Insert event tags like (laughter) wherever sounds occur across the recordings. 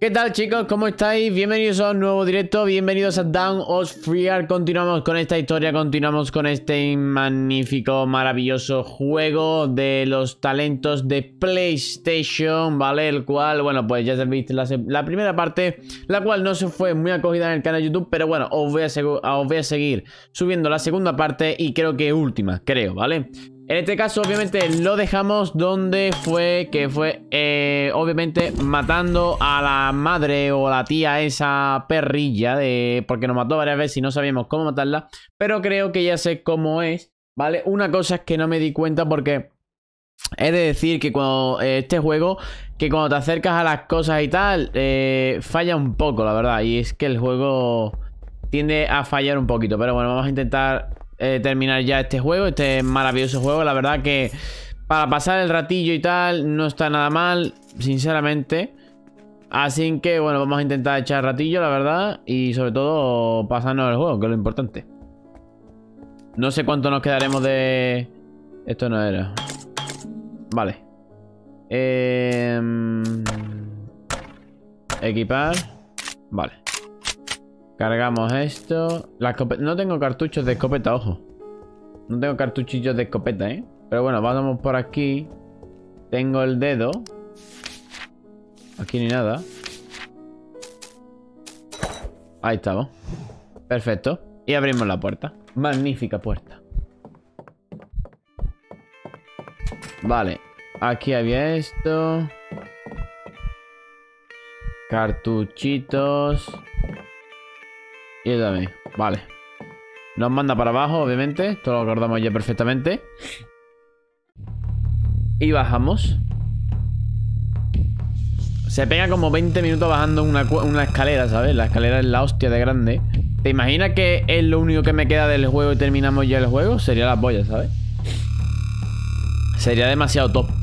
¿Qué tal chicos? ¿Cómo estáis? Bienvenidos a un nuevo directo, bienvenidos a Down of Freer Continuamos con esta historia, continuamos con este magnífico, maravilloso juego de los talentos de PlayStation, ¿vale? El cual, bueno, pues ya la, la primera parte, la cual no se fue muy acogida en el canal de YouTube Pero bueno, os voy, a os voy a seguir subiendo la segunda parte y creo que última, creo, ¿vale? En este caso, obviamente, lo dejamos donde fue, que fue, eh, obviamente, matando a la madre o la tía esa perrilla, de, porque nos mató varias veces y no sabíamos cómo matarla, pero creo que ya sé cómo es, ¿vale? Una cosa es que no me di cuenta porque he de decir que cuando eh, este juego, que cuando te acercas a las cosas y tal, eh, falla un poco, la verdad, y es que el juego tiende a fallar un poquito, pero bueno, vamos a intentar eh, terminar ya este juego, este maravilloso juego. La verdad que para pasar el ratillo y tal no está nada mal, sinceramente. Así que bueno, vamos a intentar echar ratillo, la verdad. Y sobre todo pasarnos el juego, que es lo importante. No sé cuánto nos quedaremos de... Esto no era. Vale. Em, equipar. Vale. Cargamos esto. No tengo cartuchos de escopeta, ojo. No tengo cartuchillos de escopeta, ¿eh? Pero bueno, vamos por aquí. Tengo el dedo. Aquí ni nada. Ahí estamos. Perfecto. Y abrimos la puerta. Magnífica puerta. Vale. Aquí había esto. Cartuchitos. Y también. Vale. Nos manda para abajo, obviamente. Esto lo acordamos ya perfectamente. Y bajamos. Se pega como 20 minutos bajando una, una escalera, ¿sabes? La escalera es la hostia de grande. ¿Te imaginas que es lo único que me queda del juego y terminamos ya el juego? Sería la polla, ¿sabes? Sería demasiado top.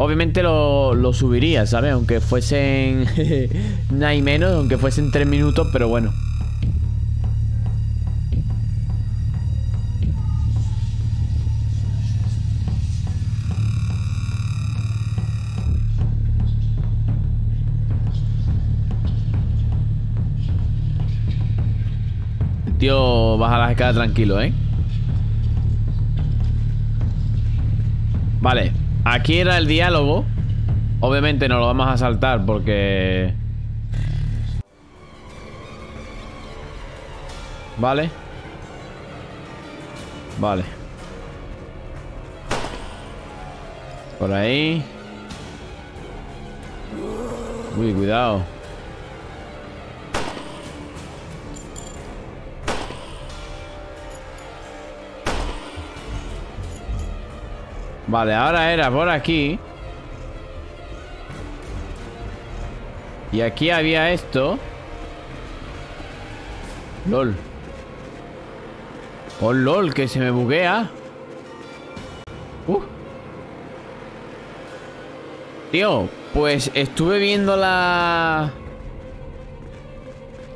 Obviamente lo, subiría, ¿sabes? Aunque fuesen... (laughs) nada y menos, aunque fuesen tres minutos, pero bueno. tío baja las escaleras tranquilo, ¿eh? Vale Aquí era el diálogo. Obviamente no lo vamos a saltar porque... Vale. Vale. Por ahí. Uy, cuidado. Vale, ahora era por aquí Y aquí había esto LOL Oh, LOL, que se me buguea uh. Tío, pues estuve viendo la...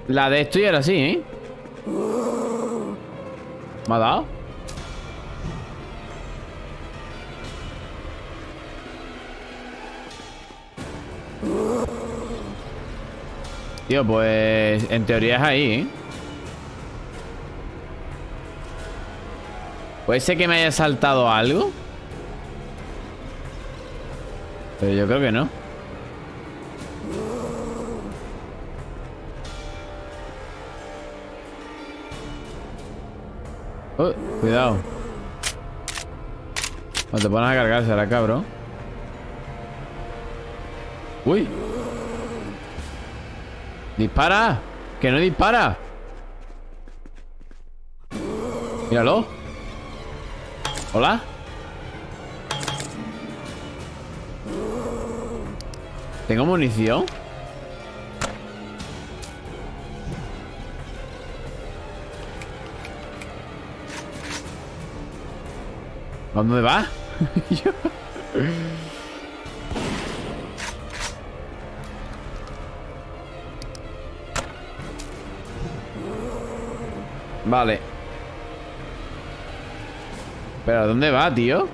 La de esto y era así, ¿eh? ¿Me ha dado? Tío, pues en teoría es ahí, ¿eh? ¿Puede ser que me haya saltado algo? Pero yo creo que no. Oh, cuidado. No te pones a cargar, será cabrón. Uy. ¡Dispara! ¡Que no dispara! Míralo ¿Hola? ¿Tengo munición? ¿Dónde va? (laughs) Vale ¿Pero dónde va, tío?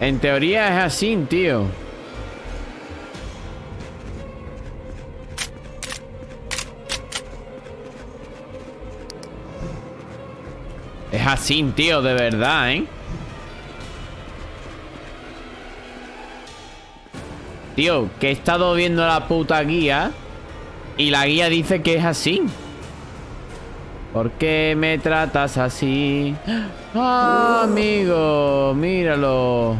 En teoría es así, tío. Es así, tío, de verdad, ¿eh? Tío, que he estado viendo la puta guía y la guía dice que es así. ¿Por qué me tratas así? ¡Ah, amigo! Míralo.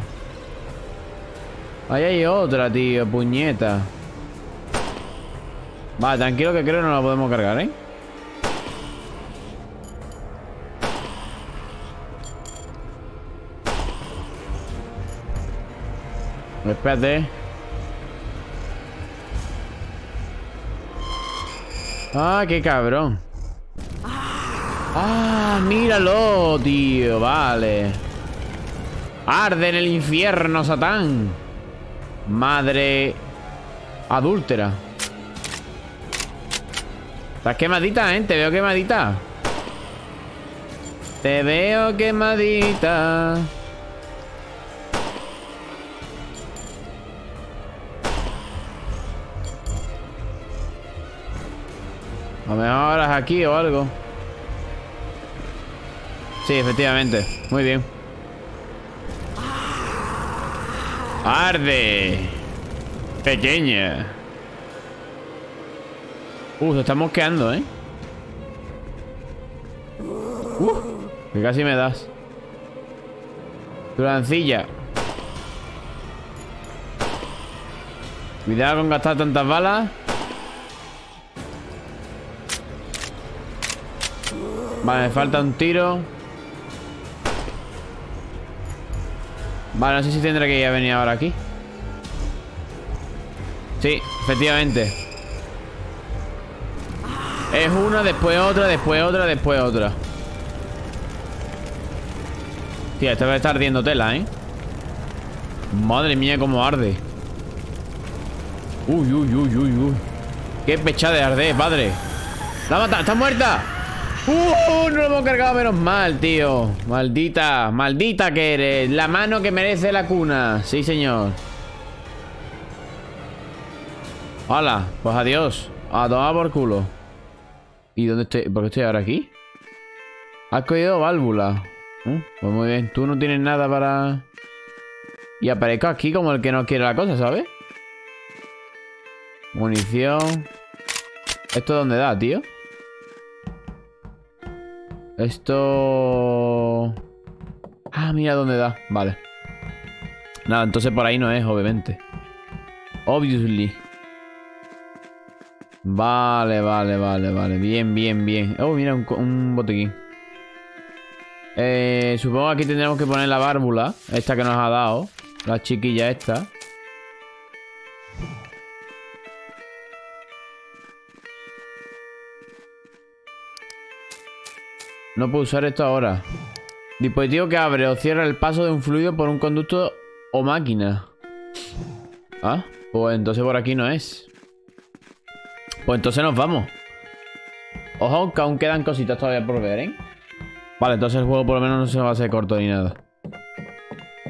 Ahí hay otra, tío. Puñeta. Vale, tranquilo que creo que no la podemos cargar, ¿eh? Espérate. Ah, qué cabrón. Ah, míralo, tío. Vale. Arde en el infierno, Satán. Madre adúltera. Estás quemadita, ¿eh? Te veo quemadita. Te veo quemadita. A lo mejor es aquí o algo. Sí, efectivamente. Muy bien. ¡Arde! Pequeña. Uh, se está mosqueando, ¿eh? Uh, que casi me das. Durancilla. Cuidado con gastar tantas balas. Vale, me falta un tiro. Vale, no sé si tendré que ir a venir ahora aquí. Sí, efectivamente. Es una, después otra, después otra, después otra. Tía, esta va a estar ardiendo tela, ¿eh? Madre mía, cómo arde. Uy, uy, uy, uy, uy. Qué pecha de arde, padre. ¡La mata! ¡Está muerta! ¡Uh! No lo hemos cargado menos mal, tío Maldita, maldita que eres La mano que merece la cuna Sí, señor Hola, pues adiós A tomar por culo ¿Y dónde estoy? ¿Por qué estoy ahora aquí? Has cogido válvula ¿Eh? Pues muy bien, tú no tienes nada para... Y aparezco aquí como el que no quiere la cosa, ¿sabes? Munición ¿Esto dónde da, tío? Esto... Ah, mira dónde da. Vale. Nada, entonces por ahí no es, obviamente. Obviously. Vale, vale, vale, vale. Bien, bien, bien. Oh, mira, un, un botequín. Eh, supongo que aquí tendremos que poner la válvula. Esta que nos ha dado. La chiquilla esta. No puedo usar esto ahora. Dispositivo que abre o cierra el paso de un fluido por un conducto o máquina. Ah, pues entonces por aquí no es. Pues entonces nos vamos. Ojo, que aún quedan cositas todavía por ver, ¿eh? Vale, entonces el juego por lo menos no se va a hacer corto ni nada.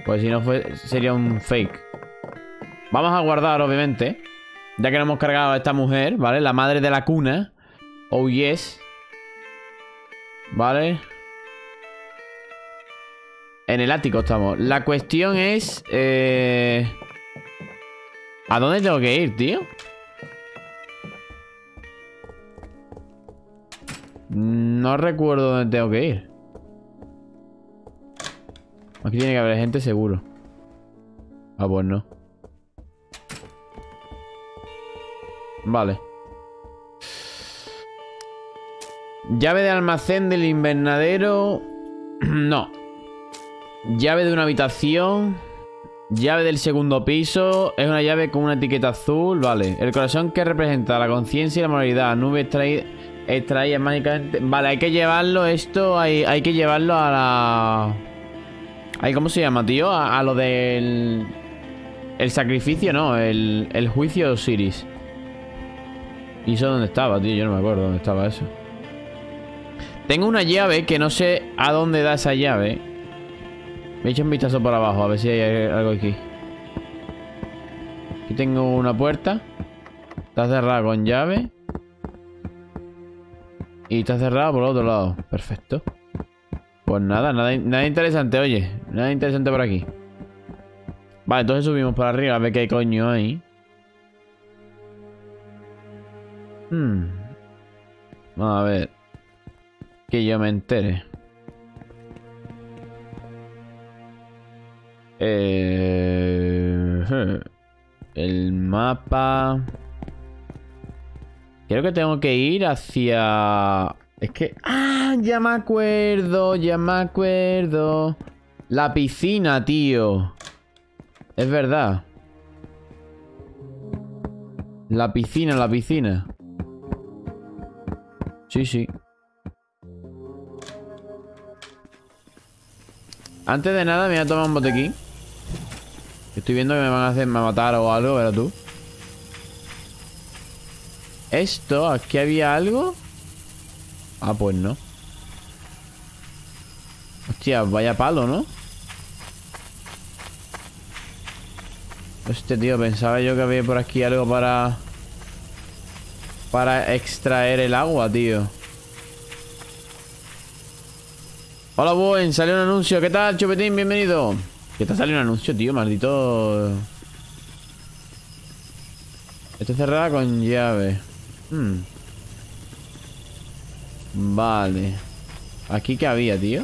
Pues si no fue, sería un fake. Vamos a guardar, obviamente. Ya que no hemos cargado a esta mujer, ¿vale? La madre de la cuna. Oh, yes. Vale. En el ático estamos. La cuestión es... Eh... ¿A dónde tengo que ir, tío? No recuerdo dónde tengo que ir. Aquí tiene que haber gente seguro. Ah, pues no. Vale. Llave de almacén del invernadero. (clears throat) no. Llave de una habitación. Llave del segundo piso. Es una llave con una etiqueta azul. Vale. El corazón que representa la conciencia y la moralidad. Nube extraída, mágicamente. Vale, hay que llevarlo esto. Hay, hay que llevarlo a la. ¿Cómo se llama, tío? A, lo del. El sacrificio, no. El, el juicio de Osiris. ¿Y eso dónde estaba, tío? Yo no me acuerdo dónde estaba eso. Tengo una llave que no sé a dónde da esa llave. Me he hecho un vistazo por abajo, a ver si hay algo aquí. Aquí tengo una puerta. Está cerrada con llave. Y está cerrado por el otro lado. Perfecto. Pues nada, nada, nada interesante, oye. Nada interesante por aquí. Vale, entonces subimos para arriba a ver qué coño hay. Hmm. A ver. Que yo me entere. Eh, el mapa... Creo que tengo que ir hacia... Es que... ¡Ah! Ya me acuerdo, ya me acuerdo. La piscina, tío. Es verdad. La piscina, la piscina. Sí, sí. Antes de nada me voy a tomar un botequín. Estoy viendo que me van a hacer matar o algo, ¿verdad tú? Esto, ¿aquí había algo? Ah, pues no. Hostia, vaya palo, ¿no? Hostia, tío, pensaba yo que había por aquí algo para... Para extraer el agua, tío. Hola, buen, salió un anuncio. ¿Qué tal, Chupetín? Bienvenido. ¿Qué te salió un anuncio, tío? Maldito... Está cerrada con llave. Hmm. Vale. ¿Aquí qué había, tío?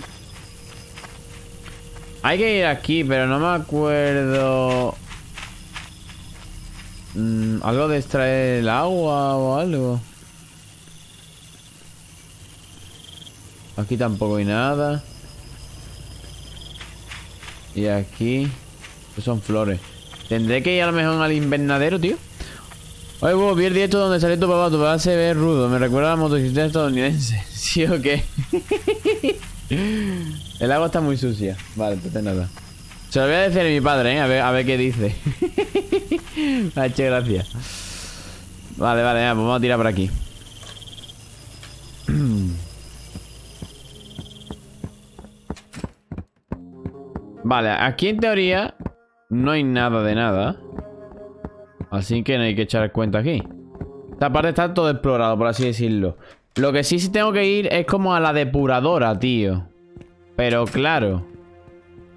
Hay que ir aquí, pero no me acuerdo... Mm, algo de extraer el agua o algo. Aquí tampoco hay nada. Y aquí... son flores. Tendré que ir a lo mejor al invernadero, tío. Oye, vos, vi el directo donde salió tu papá. Tu papá se ve rudo. Me recuerda a la motocicleta estadounidense. (laughs) ¿Sí o qué? el agua está muy sucia. Vale, entonces nada. Se lo voy a decir a mi padre, ¿eh? A ver, a ver qué dice. (laughs) Me ha hecho gracia. Vale, vale, pues vamos a tirar por aquí. (clears throat) Vale, aquí en teoría no hay nada de nada. Así que no hay que echar cuenta aquí. Esta parte está todo explorado, por así decirlo. Lo que sí sí tengo que ir es como a la depuradora, tío. Pero claro.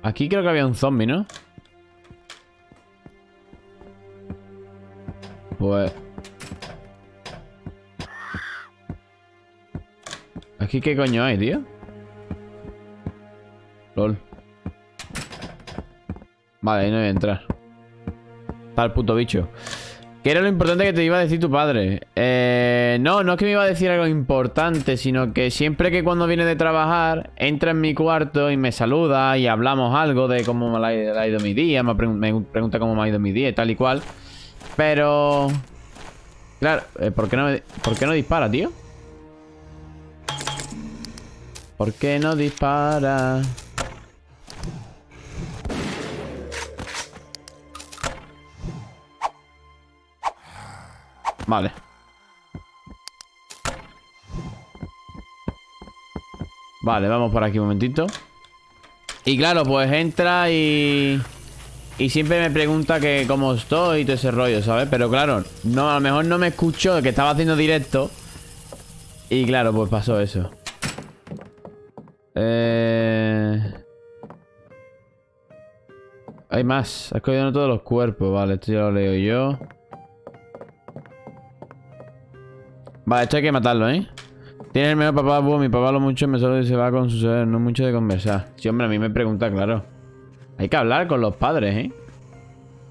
Aquí creo que había un zombie, ¿no? Pues... ¿Aquí qué coño hay, tío? LOL. Vale, ahí no voy a entrar. Está el puto bicho. ¿Qué era lo importante que te iba a decir tu padre? Eh, no, no es que me iba a decir algo importante, sino que siempre que cuando viene de trabajar, entra en mi cuarto y me saluda y hablamos algo de cómo me ha ido mi día, me, pregunta cómo me ha ido mi día y tal y cual. Pero... Claro, eh, ¿por, qué no ¿por qué no dispara, tío? ¿Por qué no dispara? Vale. Vale, vamos por aquí un momentito. Y claro, pues entra y... Y siempre me pregunta que cómo estoy y todo ese rollo, ¿sabes? Pero claro, no, a lo mejor no me escuchó que estaba haciendo directo. Y claro, pues pasó eso. Eh... Hay más. Has cogido todos los cuerpos. Vale, esto ya lo leo yo. Vale, esto hay que matarlo, ¿eh? Tiene el mejor papá, mi papá lo mucho me solo se va con su ser, no mucho de conversar. Sí, hombre, a mí me pregunta, claro. Hay que hablar con los padres, ¿eh?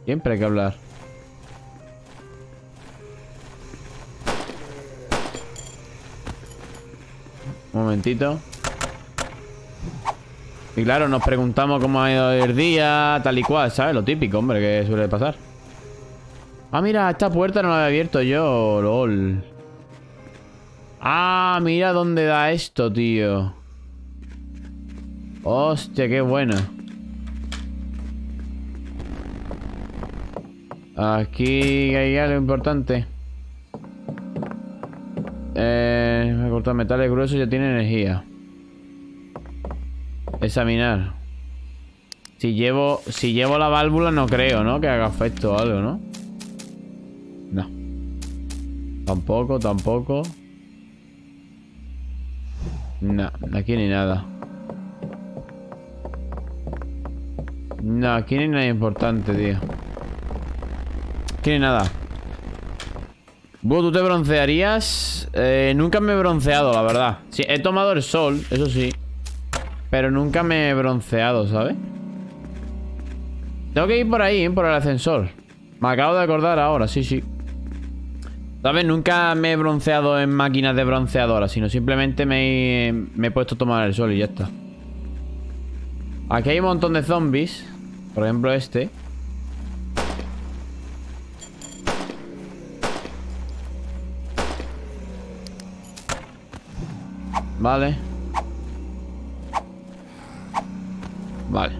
Siempre hay que hablar. Un momentito. Y claro, nos preguntamos cómo ha ido el día, tal y cual, ¿sabes? Lo típico, hombre, que suele pasar. Ah, mira, esta puerta no la había abierto yo, lol. Ah, mira dónde da esto, tío. Hostia, qué bueno. Aquí hay algo importante. Eh, me cortar metales gruesos ya tiene energía. Examinar. Si llevo, si llevo la válvula no creo, ¿no? Que haga efecto o algo, ¿no? No. Tampoco, tampoco. No, aquí ni nada. No, aquí ni nada importante, tío. Aquí ni nada. ¿tú te broncearías? Eh, nunca me he bronceado, la verdad. Sí, he tomado el sol, eso sí. Pero nunca me he bronceado, ¿sabes? Tengo que ir por ahí, por el ascensor. Me acabo de acordar ahora, sí, sí. ¿Sabes? Nunca me he bronceado en máquinas de bronceadora, sino simplemente me he, me he puesto a tomar el sol y ya está. Aquí hay un montón de zombies. Por ejemplo, este. Vale. Vale.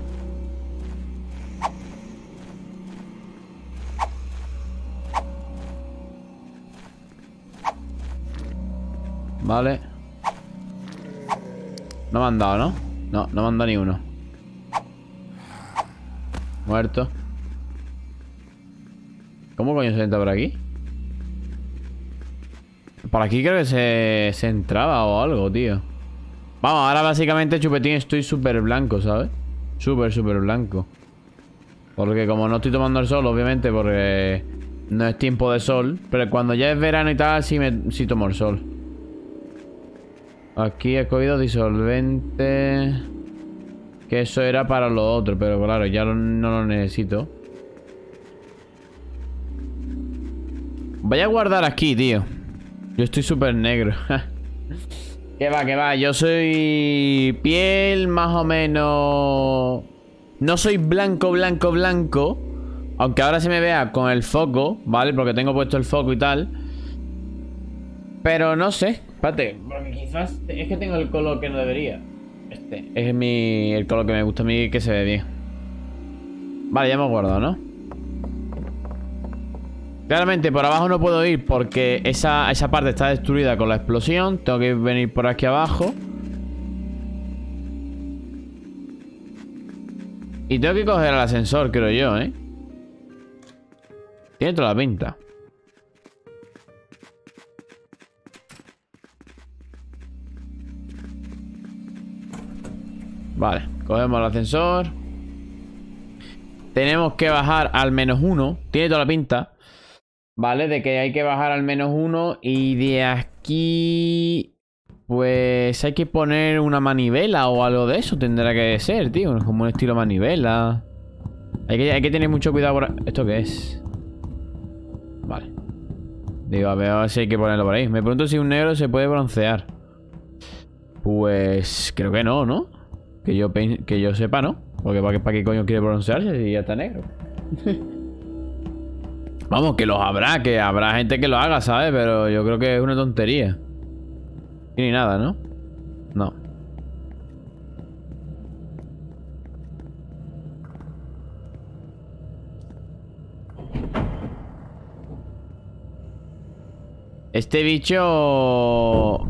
Vale. No me han dado, ¿no? No, no me han dado ni uno. Muerto. ¿Cómo coño se entra por aquí? Por aquí creo que se, se entraba o algo, tío. Vamos, ahora básicamente, chupetín, estoy súper blanco, ¿sabes? Súper, súper blanco. Porque como no estoy tomando el sol, obviamente, porque no es tiempo de sol. Pero cuando ya es verano y tal, sí, me, sí tomo el sol. Aquí he cogido disolvente. Que eso era para lo otro, pero claro, ya no lo necesito. Voy a guardar aquí, tío. Yo estoy súper negro. (laughs) que va, que va. Yo soy piel más o menos... No soy blanco, blanco, blanco. Aunque ahora se me vea con el foco, ¿vale? Porque tengo puesto el foco y tal. Pero no sé. Espérate, porque quizás es que tengo el color que no debería. Este es mi, el color que me gusta a mí que se ve bien. Vale, ya hemos guardado, ¿no? Claramente por abajo no puedo ir porque esa, esa parte está destruida con la explosión. Tengo que venir por aquí abajo. Y tengo que coger el ascensor, creo yo, ¿eh? Tiene toda la pinta. Vale, cogemos el ascensor. Tenemos que bajar al menos uno. Tiene toda la pinta. ¿Vale? De que hay que bajar al menos uno. Y de aquí... Pues hay que poner una manivela o algo de eso. Tendrá que ser, tío. Como un estilo manivela. Hay que, hay que tener mucho cuidado por... ¿Esto qué es? Vale. Digo, a ver si hay que ponerlo por ahí. Me pregunto si un negro se puede broncear. Pues creo que no, ¿no? Que yo, que yo sepa, ¿no? Porque ¿para qué, para qué coño quiere broncearse si ya está negro? (laughs) Vamos, que los habrá, que habrá gente que lo haga, ¿sabes? Pero yo creo que es una tontería. Y ni nada, ¿no? No. Este bicho...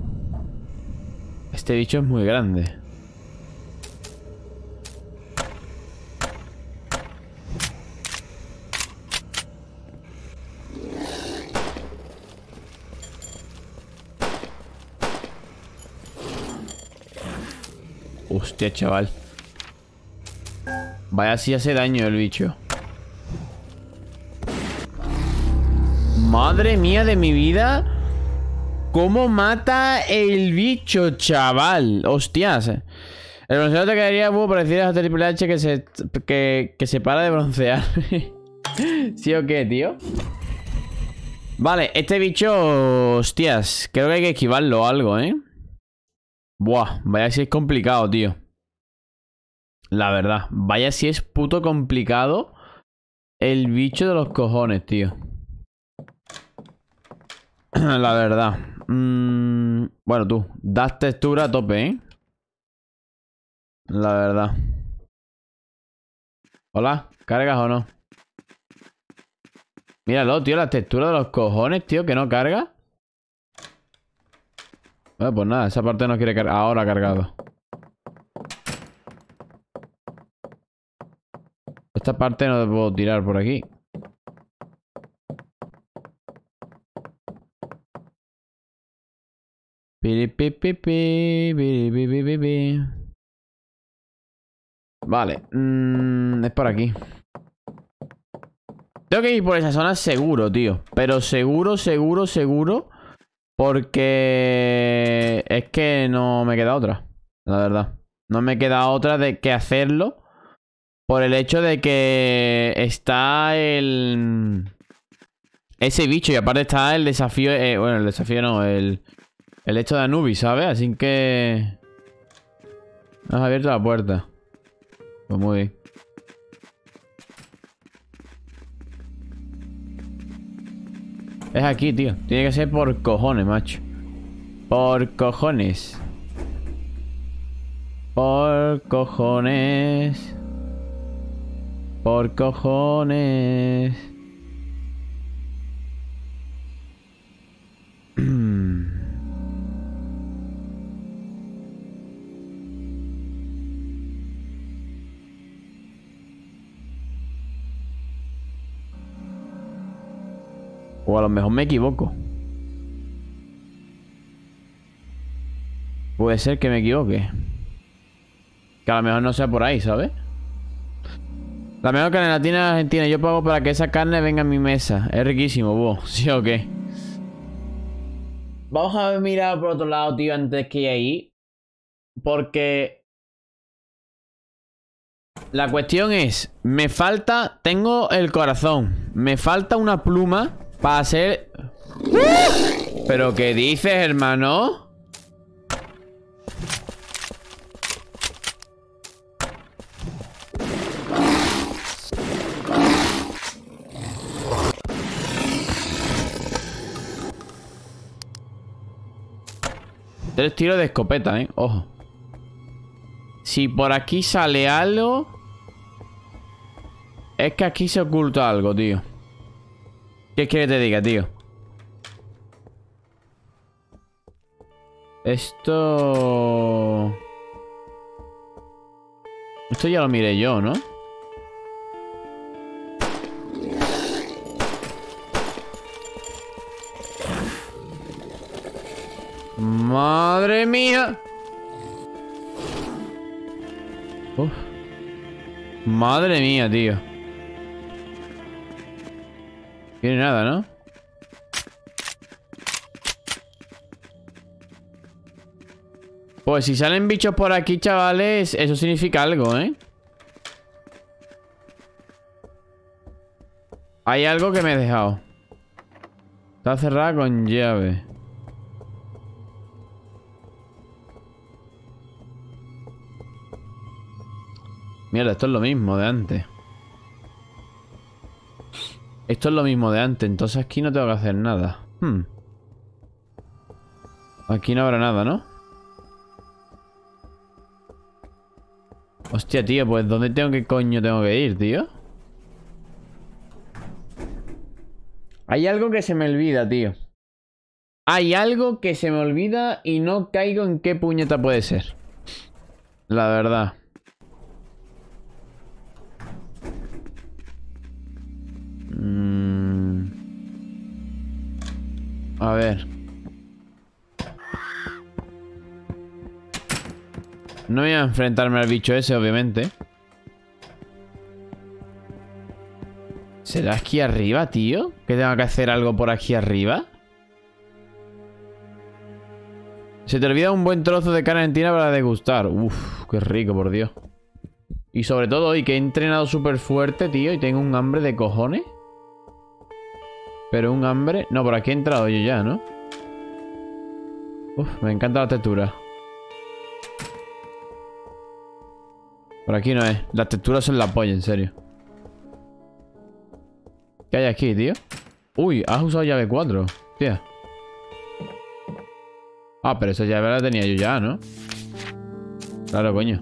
Este bicho es muy grande. Hostia, chaval. Vaya si hace daño el bicho. Madre mía de mi vida. ¿Cómo mata el bicho, chaval? Hostias. El bronceado te quedaría bueno pareciera a Triple H que se, que, que se para de broncear. (laughs) ¿Sí o qué, tío? Vale, este bicho... Hostias, creo que hay que esquivarlo o algo, ¿eh? Buah, vaya si es complicado, tío. La verdad, vaya si es puto complicado el bicho de los cojones, tío. (clears throat) La verdad. Mm, bueno, tú, das textura a tope, ¿eh? La verdad. Hola, ¿cargas o no? Míralo, tío, la textura de los cojones, tío, que no carga. Bueno, pues nada, esa parte no quiere cargar. Ahora ha cargado. esta parte no puedo tirar por aquí. Vale, mm, es por aquí. Tengo que ir por esa zona seguro, tío. Pero seguro, seguro, seguro. Porque es que no me queda otra. La verdad. No me queda otra de que hacerlo. Por el hecho de que está el... Ese bicho y aparte está el desafío... Eh, bueno, el desafío no, el... El hecho de Anubis, ¿sabes? Así que... Has abierto la puerta. Pues muy bien. Es aquí, tío. Tiene que ser por cojones, macho. Por cojones. Por cojones. Por cojones. O a lo mejor me equivoco. Puede ser que me equivoque. Que a lo mejor no sea por ahí, ¿sabes? La mejor carne latina argentina. Yo pago para que esa carne venga a mi mesa. Es riquísimo, vos. (laughs) ¿Sí o qué? Vamos a mirar por otro lado, tío, antes que ir ahí. Porque... La cuestión es... Me falta... Tengo el corazón. Me falta una pluma para hacer... ¿Pero qué dices, hermano? Tres tiros de escopeta, ¿eh? Ojo. Si por aquí sale algo... Es que aquí se oculta algo, tío. ¿Qué quieres que te diga, tío? Esto... Esto ya lo miré yo, ¿no? ¡Madre mía! Madre mía, tío. Tiene nada, ¿no? Pues si salen bichos por aquí, chavales, eso significa algo, ¿eh? Hay algo que me he dejado. Está cerrada con llave. Mierda, esto es lo mismo de antes. Esto es lo mismo de antes, entonces aquí no tengo que hacer nada. Hmm. Aquí no habrá nada, ¿no? Hostia, tío, pues ¿dónde tengo que coño tengo que ir, tío? Hay algo que se me olvida, tío. Hay algo que se me olvida y no caigo en qué puñeta puede ser. La verdad. Mm. A ver. No voy a enfrentarme al bicho ese, obviamente. ¿Será aquí arriba, tío? ¿Que tengo que hacer algo por aquí arriba? Se te olvida un buen trozo de carne argentina para degustar. Uf, qué rico, por Dios. Y sobre todo hoy que he entrenado súper fuerte, tío, y tengo un hambre de cojones. Pero un hambre... No, por aquí he entrado yo ya, ¿no? Uf, me encanta la textura. Por aquí no es. Las texturas son la polla, en serio. ¿Qué hay aquí, tío? Uy, has usado llave 4. Tía. Ah, pero esa llave la tenía yo ya, ¿no? Claro, coño.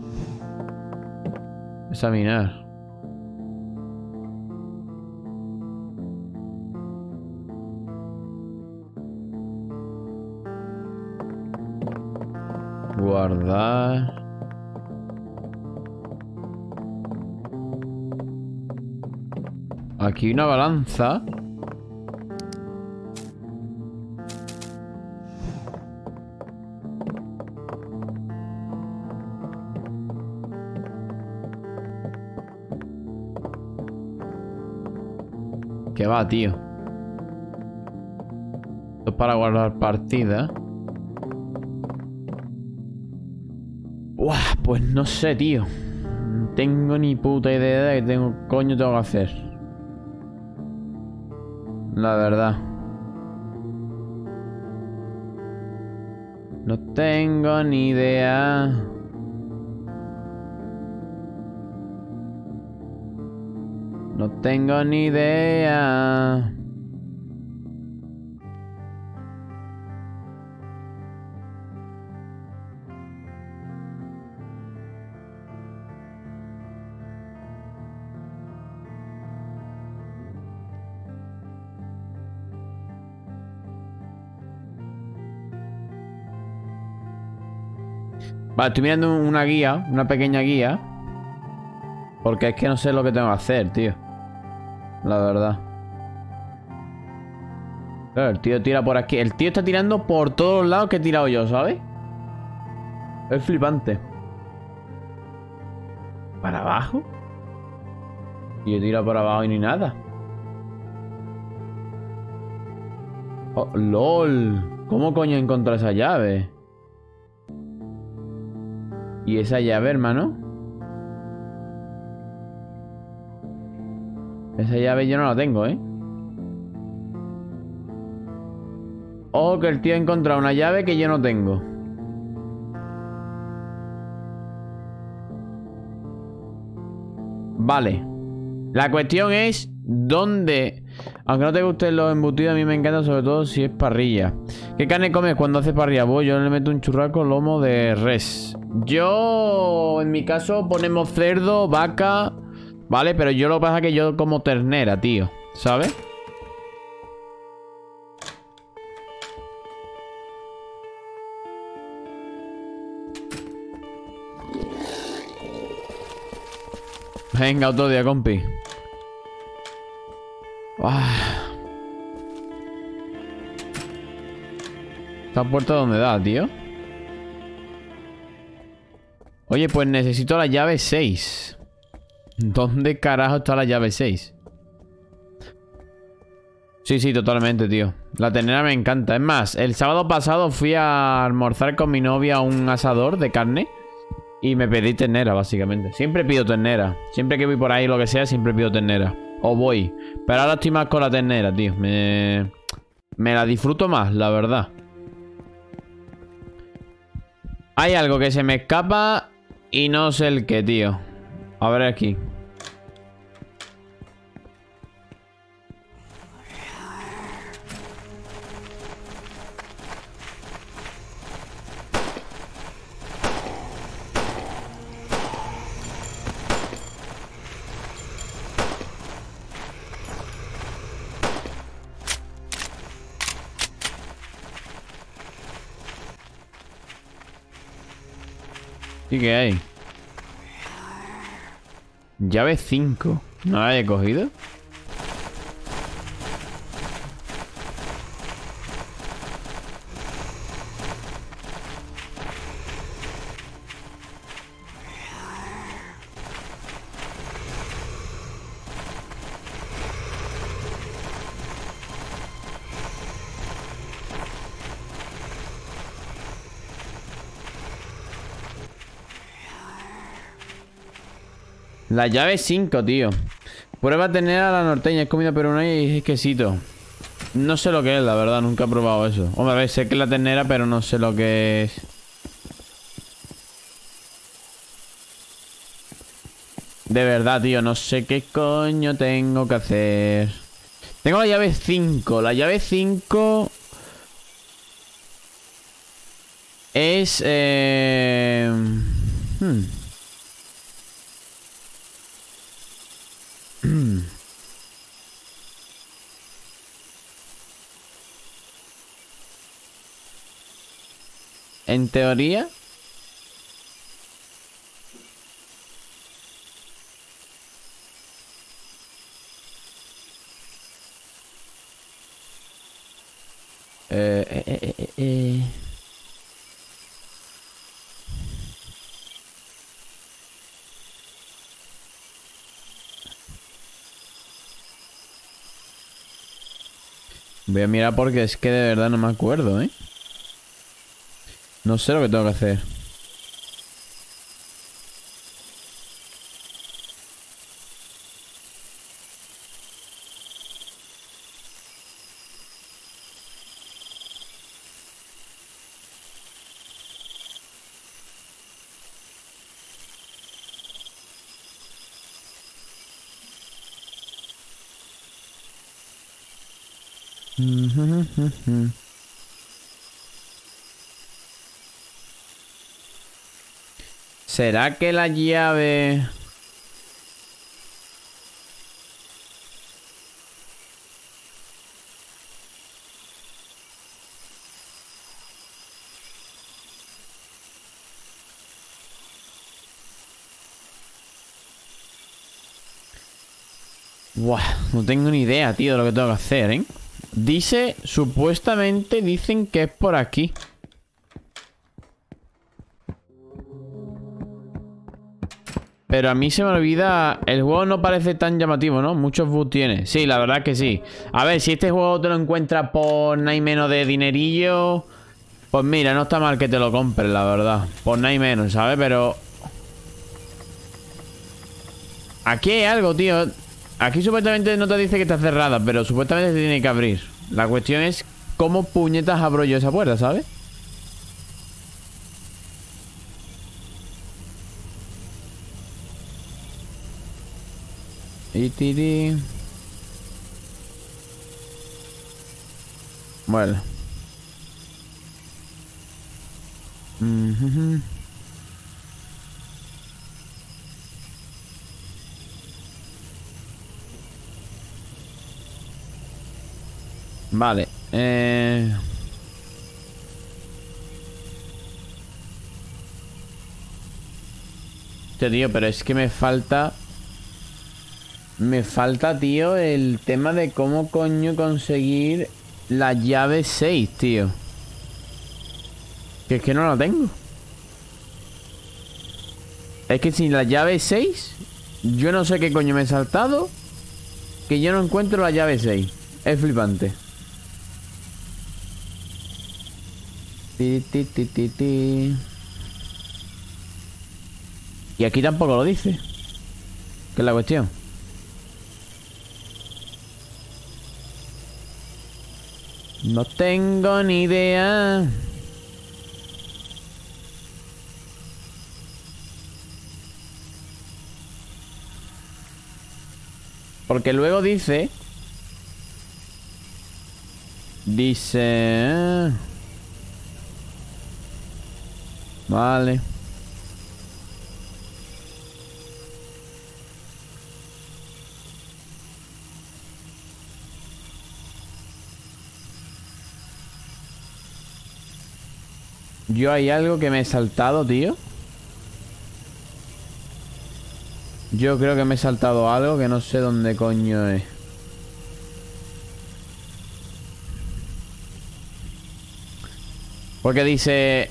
Examinar. Guardar. Aquí una balanza. ¿Qué va, tío? Es para guardar partida. Pues no sé, tío. No tengo ni puta idea de qué tengo, coño tengo que hacer. La verdad. No tengo ni idea. No tengo ni idea. Estoy mirando una guía, una pequeña guía. Porque es que no sé lo que tengo que hacer, tío. La verdad. El tío tira por aquí. El tío está tirando por todos los lados que he tirado yo, ¿sabes? Es flipante. ¿Para abajo? Y yo tiro por abajo y ni nada. Oh, LOL. ¿Cómo coño encontré esa llave? ¿Y esa llave, hermano? Esa llave yo no la tengo, ¿eh? Oh, que el tío ha encontrado una llave que yo no tengo. Vale. La cuestión es dónde... Aunque no te gusten los embutidos, a mí me encanta sobre todo si es parrilla. ¿Qué carne comes cuando haces parrilla? Voy, yo le meto un churraco lomo de res. Yo, en mi caso, ponemos cerdo, vaca... ¿Vale? Pero yo lo que pasa es que yo como ternera, tío. ¿Sabes? Venga, otro día, compi. Ah. ¿Esta puerta dónde da, tío? Oye, pues necesito la llave 6. ¿Dónde carajo está la llave 6? Sí, sí, totalmente, tío. La ternera me encanta. Es más, el sábado pasado fui a almorzar con mi novia a un asador de carne. Y me pedí ternera, básicamente. Siempre pido ternera. Siempre que voy por ahí, lo que sea, siempre pido ternera. O voy. Pero ahora estoy más con la ternera, tío. Me, me la disfruto más, la verdad. Hay algo que se me escapa y no sé el qué, tío. A ver aquí. ¿Y qué hay? Llave 5. ¿No la he cogido? La llave 5, tío. Prueba a tener a la norteña. Es comida peruana y es quesito. No sé lo que es, la verdad. Nunca he probado eso. Hombre, a ver, sé que es la ternera, pero no sé lo que es. De verdad, tío. No sé qué coño tengo que hacer. Tengo la llave 5. La llave 5... Es... Eh... Hmm. (clears throat) en teoría, eh. eh, eh, eh Voy a mirar porque es que de verdad no me acuerdo, ¿eh? No sé lo que tengo que hacer. ¿Será que la llave... Buah, no tengo ni idea, tío, de lo que tengo que hacer, ¿eh? Dice, supuestamente dicen que es por aquí. Pero a mí se me olvida... El juego no parece tan llamativo, ¿no? Muchos bugs tiene. Sí, la verdad que sí. A ver, si este juego te lo encuentras por nada menos de dinerillo... Pues mira, no está mal que te lo compres, la verdad. Por nada menos, ¿sabes? Pero... Aquí hay algo, tío. Aquí supuestamente no te dice que está cerrada, pero supuestamente se tiene que abrir. La cuestión es cómo puñetas abro yo esa puerta, ¿sabes? Y. Bueno. Vale. Eh... tío, pero es que me falta... Me falta, tío, el tema de cómo coño conseguir la llave 6, tío. Que es que no la tengo. Es que sin la llave 6, yo no sé qué coño me he saltado. Que yo no encuentro la llave 6. Es flipante. Y aquí tampoco lo dice. ¿Qué es la cuestión? No tengo ni idea. Porque luego dice... Dice... Vale. Yo hay algo que me he saltado, tío. Yo creo que me he saltado algo que no sé dónde coño es. Porque dice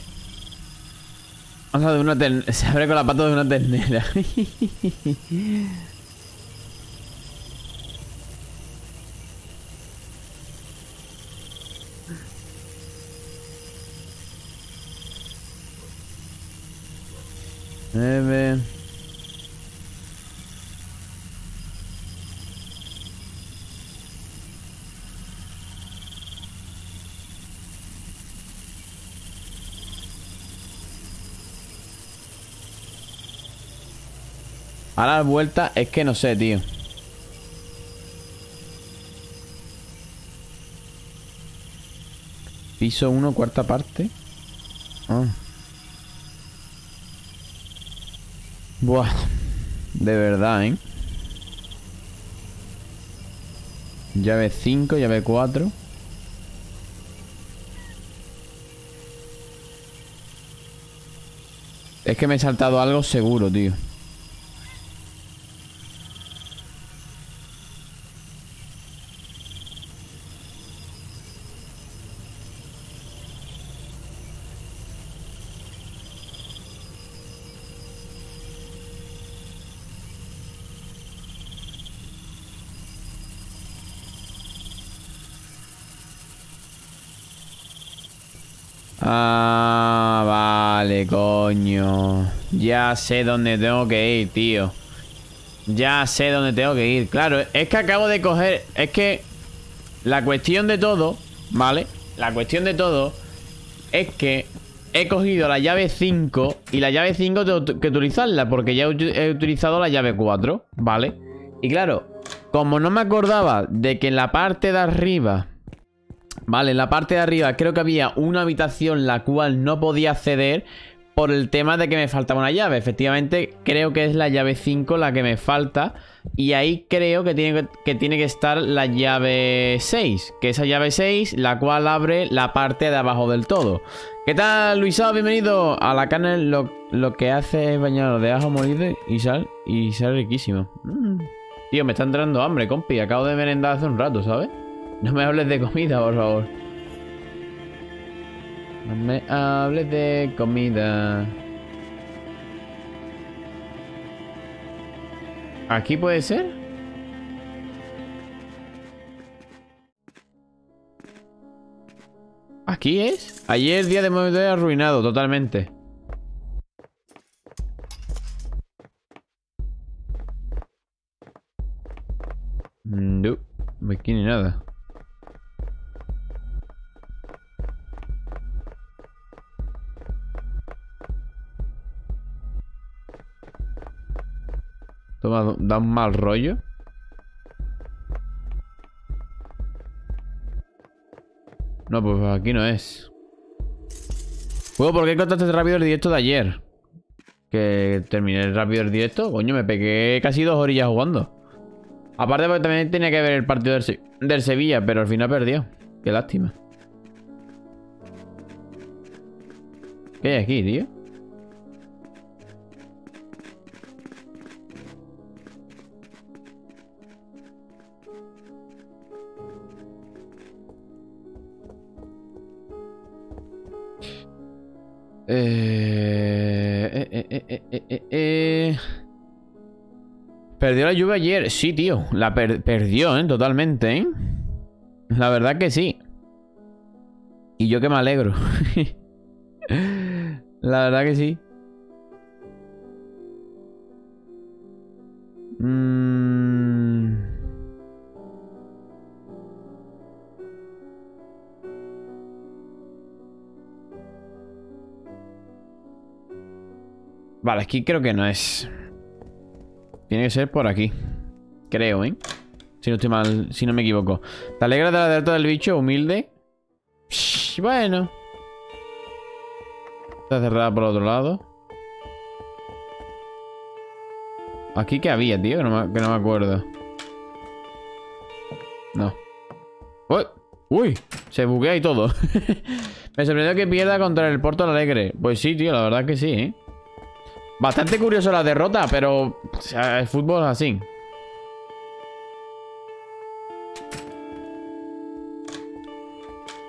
Vamos a de una. (laughs) Se abre con la pata de una ternera. (laughs) Ahora la vuelta es que no sé, tío. Piso 1, cuarta parte. Ah. Buah. De verdad, ¿eh? Llave 5, llave 4. Es que me he saltado algo seguro, tío. Ah, vale, coño. Ya sé dónde tengo que ir, tío. Ya sé dónde tengo que ir. Claro, es que acabo de coger... Es que la cuestión de todo, ¿vale? La cuestión de todo es que he cogido la llave 5 y la llave 5 tengo que utilizarla porque ya he utilizado la llave 4, ¿vale? Y claro, como no me acordaba de que en la parte de arriba Vale, en la parte de arriba creo que había una habitación la cual no podía acceder por el tema de que me faltaba una llave. Efectivamente, creo que es la llave 5 la que me falta. Y ahí creo que tiene que, tiene que estar la llave 6. Que esa llave 6, la cual abre la parte de abajo del todo. ¿Qué tal, Luisao? Bienvenido a la canal. Lo, que hace es bañarlo de ajo molido y sal. Y sale riquísimo. Mm. Tío, me está entrando hambre, compi. Acabo de merendar hace un rato, ¿sabes? No me hables de comida, por favor. No me hables de comida. ¿Aquí puede ser? ¿Aquí es? Ayer día de momento arruinado totalmente. No, aquí ni nada. Toma, da un mal rollo. No, pues aquí no es. Juego, ¿por qué contaste rápido el directo de ayer? Que terminé rápido el directo. Coño, me pegué casi dos orillas jugando. Aparte porque también tenía que ver el partido del, del Sevilla, pero al final perdió. Qué lástima. ¿Qué hay aquí, tío? Eh, eh, eh, perdió la lluvia ayer. Sí, tío. La perdió, ¿eh? Totalmente, ¿eh? La verdad que sí. Y yo que me alegro. (laughs) la verdad que sí. Mmm... Vale, aquí creo que no es. Tiene que ser por aquí. Creo, ¿eh? Si no estoy mal, si no me equivoco. ¿Te alegras de la derrota del bicho? Humilde. bueno. Está cerrada por otro lado. ¿Aquí qué había, tío? Que no me, que acuerdo. No. ¡Uy! ¡Uy! Se buguea y todo. (laughs) me sorprendió que pierda contra el Porto Alegre. Pues sí, tío, la verdad que sí, ¿eh? Bastante curioso la derrota, pero el fútbol es así.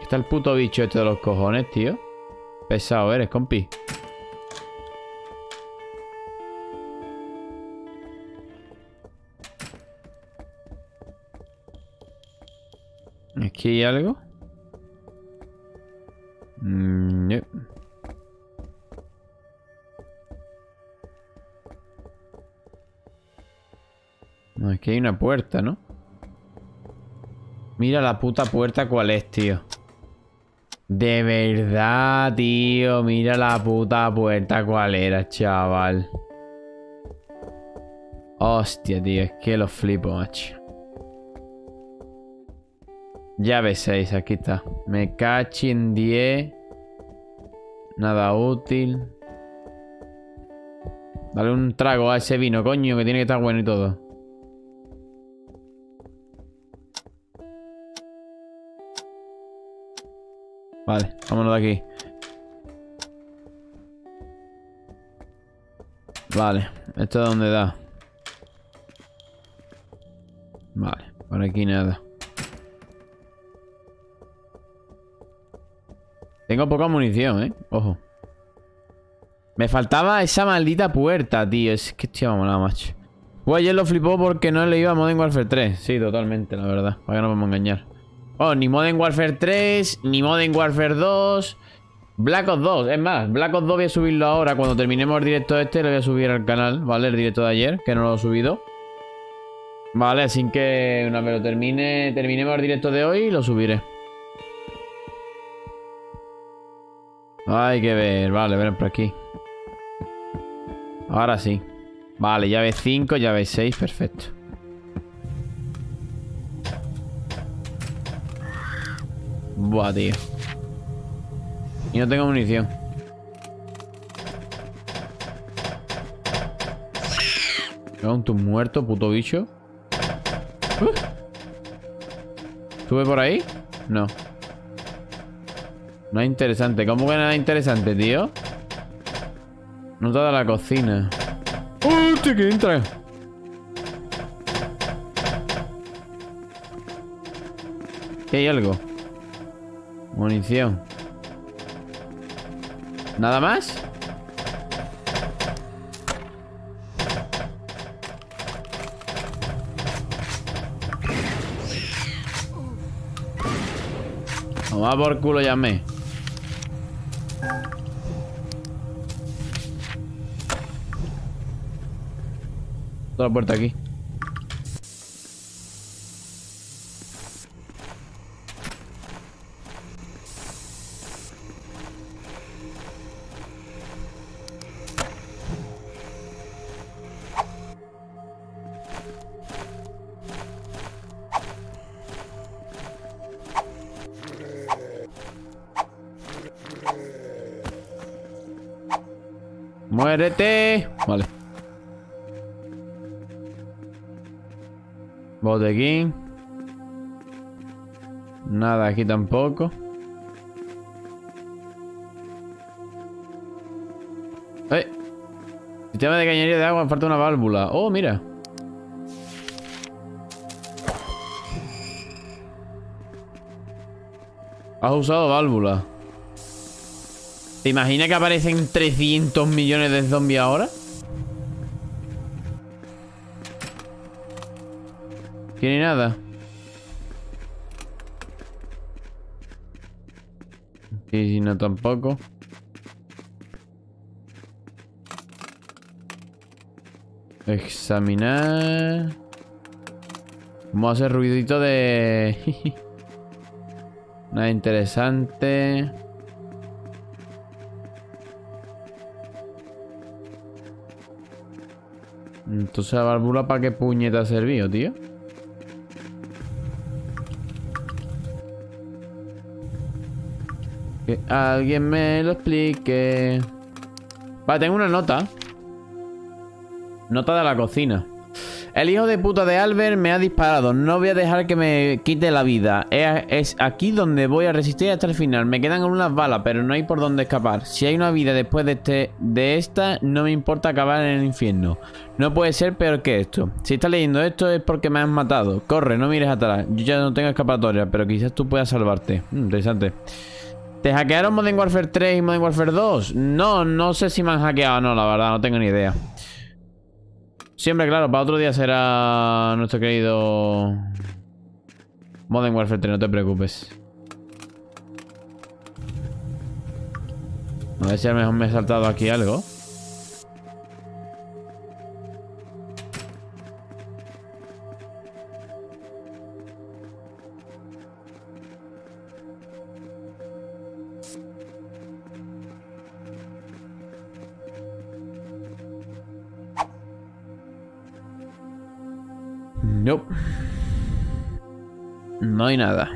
Está el puto bicho este de los cojones, tío. Pesado eres, compi. ¿Aquí hay algo? Mm, No, aquí hay una puerta, ¿no? Mira la puta puerta cuál es, tío. De verdad, tío. Mira la puta puerta cuál era, chaval. Hostia, tío. Es que lo flipo, macho. Llave 6, aquí está. Me cachi en 10. Nada útil. Dale un trago a ese vino, coño, que tiene que estar bueno y todo. Vale, vámonos de aquí. Vale, ¿esto es donde da? Vale, por aquí nada. Tengo poca munición, ¿eh? Ojo. Me faltaba esa maldita puerta, tío. Es que estoy mamona, macho. Uy, ayer lo flipó porque no le iba a Modern Warfare 3. Sí, totalmente, la verdad. Para que no vamos a engañar. Oh, ni Modern Warfare 3, ni Modern Warfare 2. Black Ops 2, es más, Black Ops 2 voy a subirlo ahora. Cuando terminemos el directo este, lo voy a subir al canal, ¿vale? El directo de ayer, que no lo he subido. Vale, así que una vez lo termine, terminemos el directo de hoy, lo subiré. Hay que ver, vale, ven por aquí. Ahora sí. Vale, llave 5, llave 6, perfecto. Buah, tío. Y no tengo munición. un tu muerto, puto bicho. Uh. ¿Sube por ahí? No. No es interesante. ¿Cómo que nada interesante, tío? No toda la cocina. ¡Hostia, que entra! ¿Qué hay algo? Munición. ¿Nada más? Toma por culo llamé. La puerta aquí. ¡Muérete! Vale. Botequín. Nada aquí tampoco. ¡Eh! Sistema de cañería de agua, falta una válvula. ¡Oh, mira! Has usado válvula. ¿Te imaginas que aparecen 300 millones de zombies ahora? Tiene nada. Y no tampoco. Examinar. Vamos a hacer ruidito de... (laughs) Nada interesante. Entonces la válvula para qué puñeta ha servido, tío. Que alguien me lo explique. Vale, tengo una nota. Nota de la cocina. El hijo de puta de Albert me ha disparado. No voy a dejar que me quite la vida. Es, aquí donde voy a resistir hasta el final. Me quedan unas balas, pero no hay por dónde escapar. Si hay una vida después de, este, de esta, no me importa acabar en el infierno. No puede ser peor que esto. Si estás leyendo esto es porque me han matado. Corre, no mires atrás. Yo ya no tengo escapatoria, pero quizás tú puedas salvarte. Mm, interesante. ¿Te hackearon Modern Warfare 3 y Modern Warfare 2? No, no sé si me han hackeado o no, la verdad, no tengo ni idea. Siempre, claro, para otro día será nuestro querido Modern Warfare 3, no te preocupes. A ver si a lo mejor me he saltado aquí algo. No. No hay nada.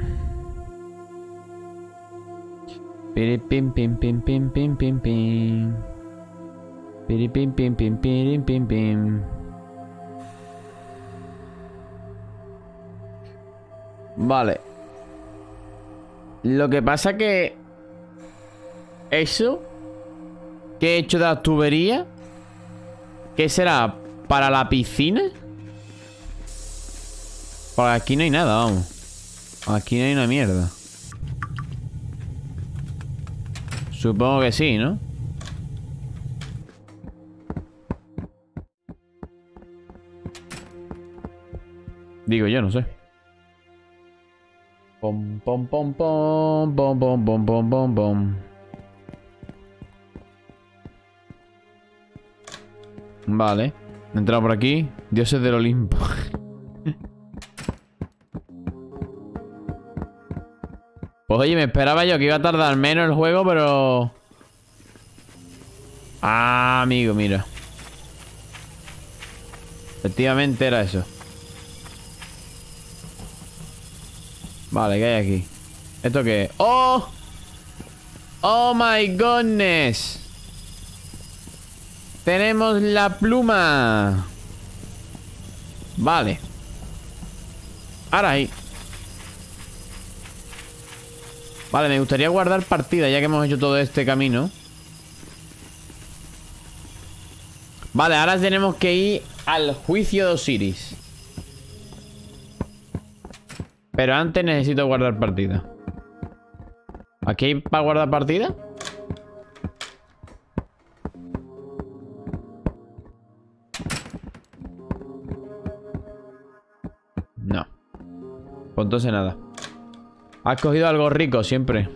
Pim, pim, pim, pim, pim, pim, pim. Pim, pim, pim, pim, pim, pim, pim. Vale. Lo que pasa que... Eso... Que he hecho de la tubería... ¿Qué será? ¿Para la piscina? Por aquí no hay nada, vamos. Aquí no hay una mierda. Supongo que sí, ¿no? Digo yo, no sé. Pom, pom, pom, pom, pom, pom, pom, pom, pom. Vale. Entrado por aquí. Dioses del Olimpo. (laughs) pues oye, me esperaba yo que iba a tardar menos el juego, pero... Ah, amigo, mira. Efectivamente era eso. Vale, ¿qué hay aquí? ¿Esto qué ¡Oh! ¡Oh, my goodness! Tenemos la pluma. Vale. Ahora ahí. Vale, me gustaría guardar partida ya que hemos hecho todo este camino. Vale, ahora tenemos que ir al juicio de Osiris. Pero antes necesito guardar partida. ¿Aquí hay para guardar partida? Pues entonces nada. Has cogido algo rico siempre.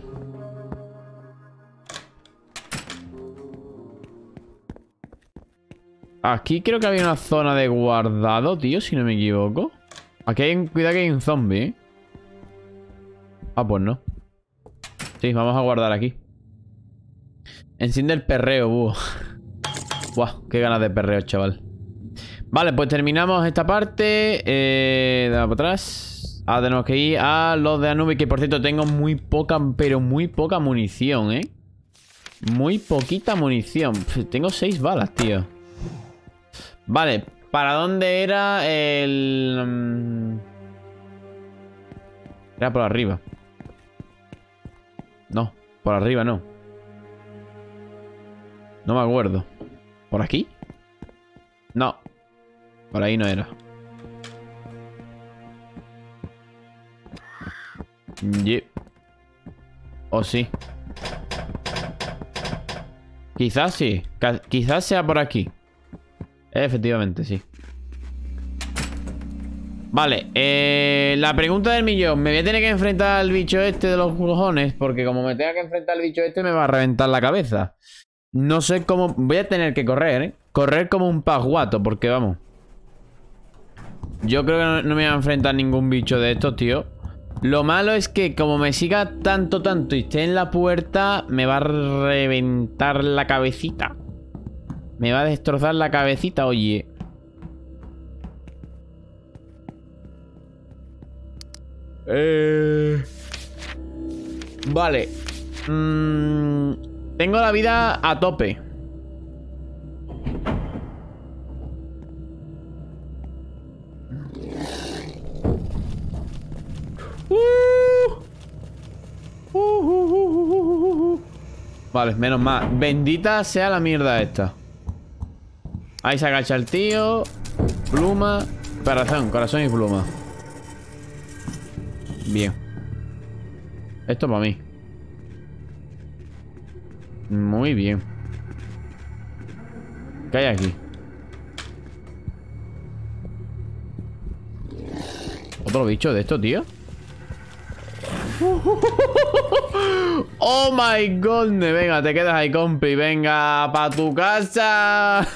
Aquí creo que había una zona de guardado, tío, si no me equivoco. Aquí hay... Cuidado que hay un zombie, ¿eh? Ah, pues no. Sí, vamos a guardar aquí. Enciende el perreo, búho. (laughs) Buah, qué ganas de perreo, chaval. Vale, pues terminamos esta parte. Eh, dame para atrás. Ahora tenemos que ir a los de Anubis, que por cierto tengo muy poca, pero muy poca munición, ¿eh? Muy poquita munición. tengo seis balas, tío. Vale, ¿para dónde era el...? Mm, era por arriba. No, por arriba no. No me acuerdo. ¿Por aquí? No. Por ahí no era. O sí. Quizás sí. Quizás sea por aquí. Efectivamente, sí. Vale, eh, la pregunta del millón. Me voy a tener que enfrentar al bicho este de los cojones. Porque como me tenga que enfrentar al bicho este, me va a reventar la cabeza. No sé cómo... Voy a tener que correr, ¿eh? Correr como un pasguato, porque vamos. Yo creo que no, no me voy a enfrentar ningún bicho de estos, tío. Lo malo es que como me siga tanto, tanto y esté en la puerta, me va a reventar la cabecita. Me va a destrozar la cabecita, oye. Eh... Vale. Mm, tengo la vida a tope. Vale, menos mal. Bendita sea la mierda esta. Ahí se agacha el tío. Pluma. Corazón, corazón y pluma. Bien. Esto para mí. Muy bien. ¿Qué hay aquí? Otro bicho de esto, tío. (laughs) Oh my god, venga, te quedas ahí, compi. Venga, pa' tu casa.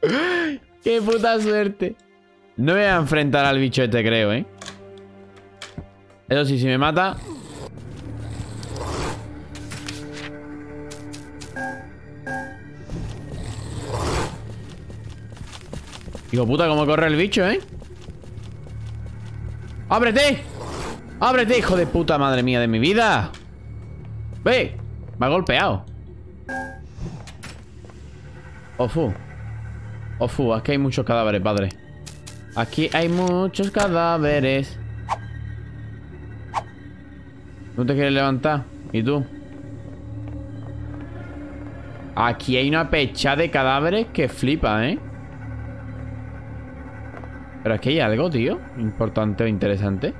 (laughs) Qué puta suerte. No voy a enfrentar al bicho este, creo, ¿eh? Eso sí, si me mata... Hijo puta, cómo corre el bicho, ¿eh? ¡Ábrete! ¡Ábrete, hijo de puta madre mía de mi vida! ¡Ve! Me ha golpeado Ofu Ofu, aquí hay muchos cadáveres, padre Aquí hay muchos cadáveres ¿No te quieres levantar? ¿Y tú? Aquí hay una pecha de cadáveres que flipa, ¿eh? Pero aquí hay algo, tío Importante o interesante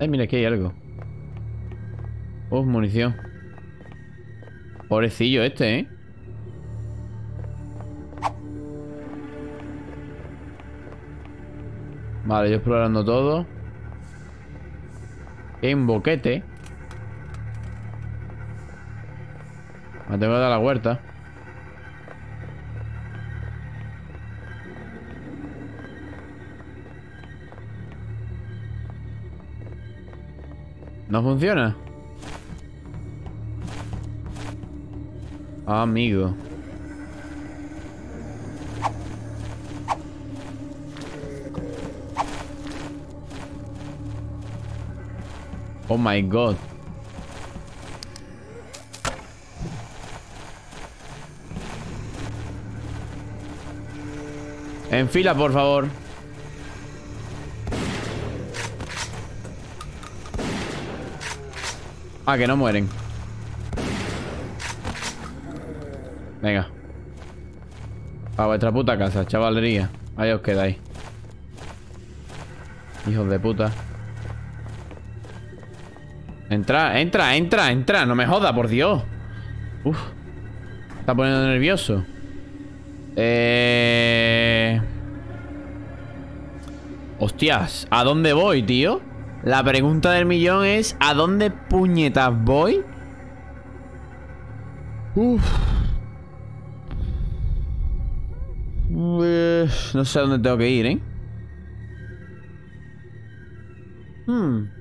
Ay, mira, aquí hay algo. Uf, munición. Pobrecillo este, ¿eh? Vale, yo explorando todo. Hay un boquete. Me tengo que dar la vuelta. ¿No funciona? Amigo. Oh my god. En fila, por favor. Ah, que no mueren. Venga. A vuestra puta casa, chavalería. Ahí os quedáis. Hijos de puta. Entra, entra, entra, entra. No me joda, por Dios. Uf. Está poniendo nervioso. Eh... Hostias, ¿a dónde voy, tío? La pregunta del millón es ¿A dónde puñetas voy? Uf. Eh, no sé a dónde tengo que ir, ¿eh? Hmm.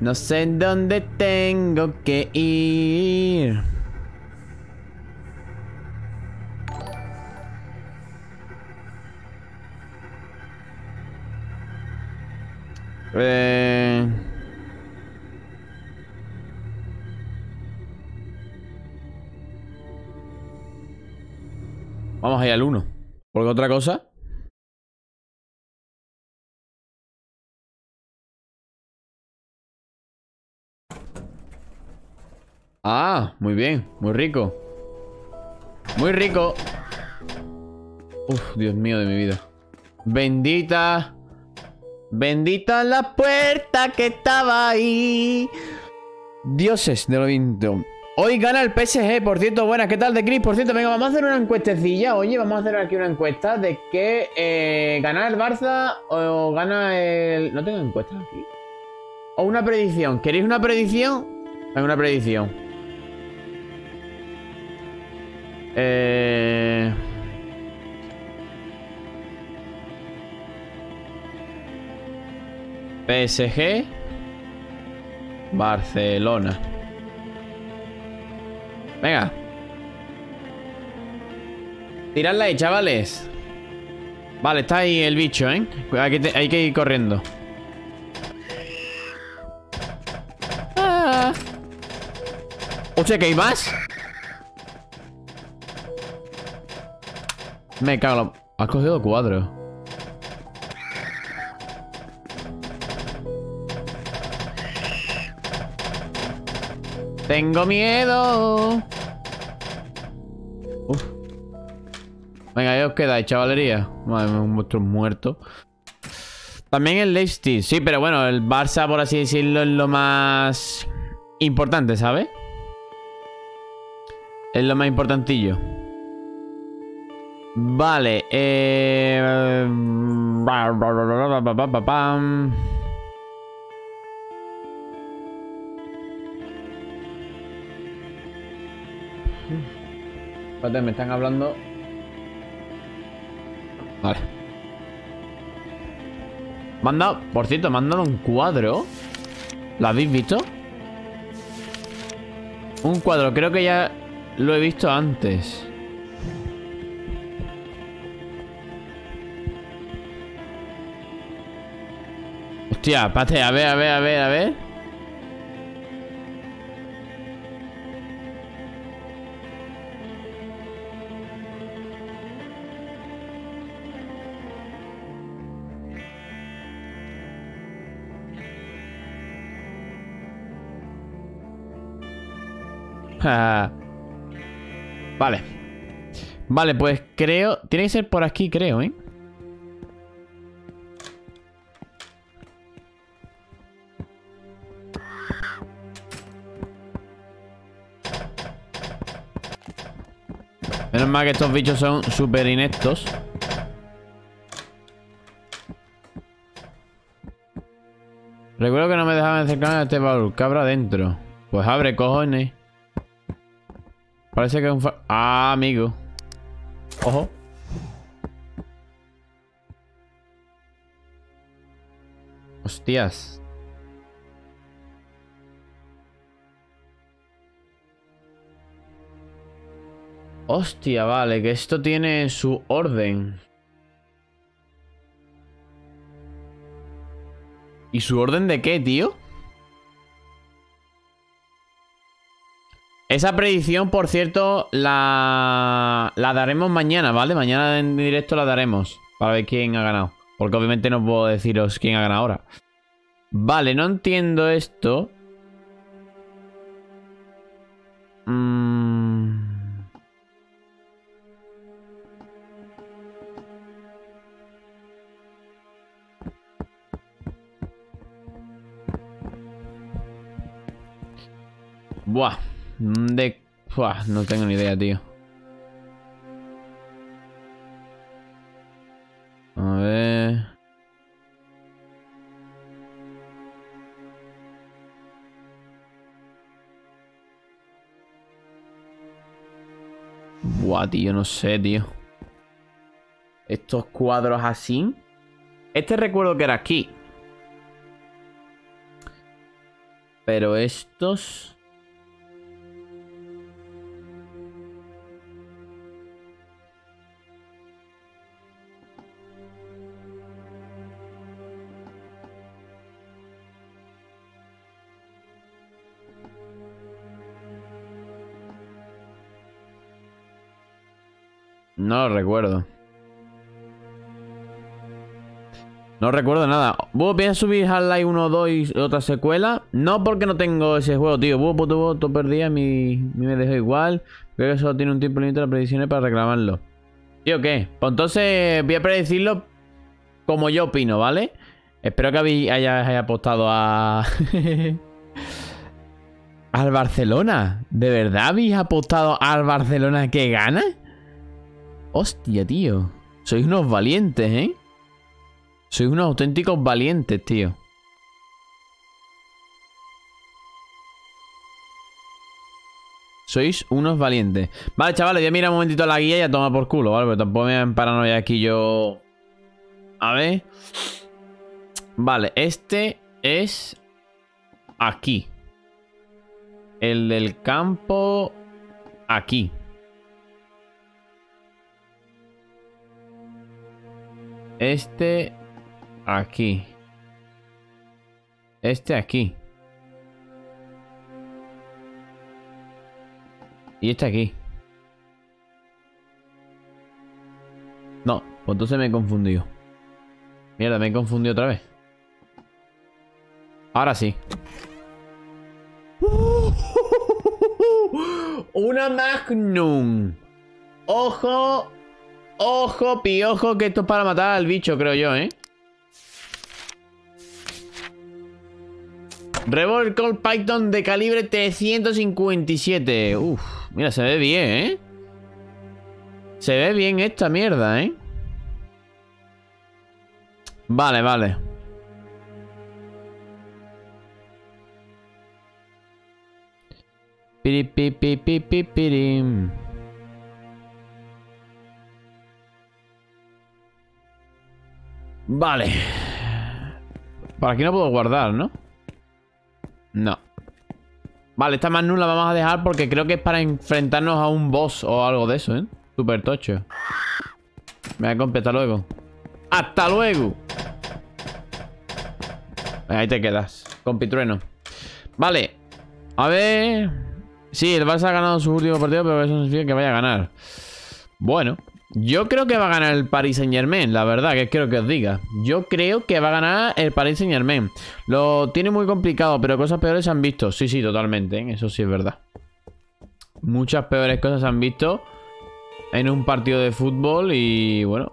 No sé dónde tengo que ir. Eh... Vamos ahí al 1. ¿Por otra cosa? Ah, muy bien, muy rico Muy rico Uf, Dios mío de mi vida Bendita Bendita la puerta que estaba ahí. Dioses de lo vinto Hoy gana el PSG, por cierto, buenas, ¿qué tal de Chris? Por cierto, venga, vamos a hacer una encuestecilla. Oye, vamos a hacer aquí una encuesta De que eh, gana el Barça o gana el... No tengo encuesta aquí. O una predicción, ¿queréis una predicción? Venga, una predicción. Eh... PSG Barcelona Venga Tiradla ahí, chavales Vale, está ahí el bicho, ¿eh? Hay que, hay que ir corriendo ah. Hostia, ¿que hay más? Me cago Has cogido cuatro. Tengo miedo. Uf. Venga, ahí os quedáis, chavalería. Madre un monstruo muerto. También el Leipzig. Sí, pero bueno, el Barça, por así decirlo, es lo más importante, ¿sabes? Es lo más importantillo. Vale, eh... Espérate, me están hablando. Vale. Manda, por cierto, dado un cuadro. ¿Lo habéis visto? Un cuadro, creo que ya lo he visto antes. Hostia, pate, a ver, a ver, a ver, a ver. Vale. Vale, pues creo... Tiene que ser por aquí, creo, ¿eh? Menos mal que estos bichos son súper ineptos. Recuerdo que no me dejaban acercarme a este baúl. ¿Qué habrá dentro? Pues abre, cojones. Parece que es un... Ah, amigo. Ojo. Hostias. Hostia, vale, que esto tiene su orden. ¿Y su orden de qué, tío? Esa predicción, por cierto, la, la daremos mañana, ¿vale? Mañana en directo la daremos para ver quién ha ganado. Porque obviamente no puedo deciros quién ha ganado ahora. Vale, no entiendo esto. Mmm... Buah. De... Buah, no tengo ni idea, tío. A ver... Buah, tío, no sé, tío. Estos cuadros así. Este recuerdo que era aquí. Pero estos... No lo recuerdo. No recuerdo nada. ¿Vos a subir Half-Life 1 2 y otra secuela? No porque no tengo ese juego, tío. Vos, vos, tú perdías, mi, mi me dejó igual. Creo que solo tiene un tiempo límite de predicciones para reclamarlo. Tío, ¿qué? Pues entonces voy a predecirlo como yo opino, ¿vale? Espero que hayáis haya apostado a... (laughs) al Barcelona. ¿De verdad habéis apostado al Barcelona que gana? Hostia, tío. Sois unos valientes, ¿eh? Sois unos auténticos valientes, tío. Sois unos valientes. Vale, chavales, voy a mirar un momentito la guía y a tomar por culo, ¿vale? Pero tampoco me en paranoia aquí yo... A ver... Vale, este es... Aquí. El del campo... Aquí. Este aquí. Este aquí. Y este aquí. No, pues entonces me he confundido. Mierda, me he confundido otra vez. Ahora sí. (laughs) Una Magnum. Ojo Ojo, piojo, que esto es para matar al bicho, creo yo, ¿eh? Revolver Colt Python de calibre 357. Uf, mira, se ve bien, ¿eh? Se ve bien esta mierda, ¿eh? Vale, vale. Piri, pi, pi, Vale. Por aquí no puedo guardar, ¿no? No. Vale, esta más la vamos a dejar porque creo que es para enfrentarnos a un boss o algo de eso, ¿eh? Super tocho. Me voy a completar luego. ¡Hasta luego! Ahí te quedas. Con pitrueno. Vale. A ver... Sí, el Barça ha ganado su último partido, pero eso significa que vaya a ganar. Bueno, yo creo que va a ganar el Paris Saint Germain, la verdad, que quiero que os diga. Yo creo que va a ganar el Paris Saint Germain. Lo tiene muy complicado, pero cosas peores se han visto. Sí, sí, totalmente, ¿eh? eso sí es verdad. Muchas peores cosas se han visto en un partido de fútbol y bueno,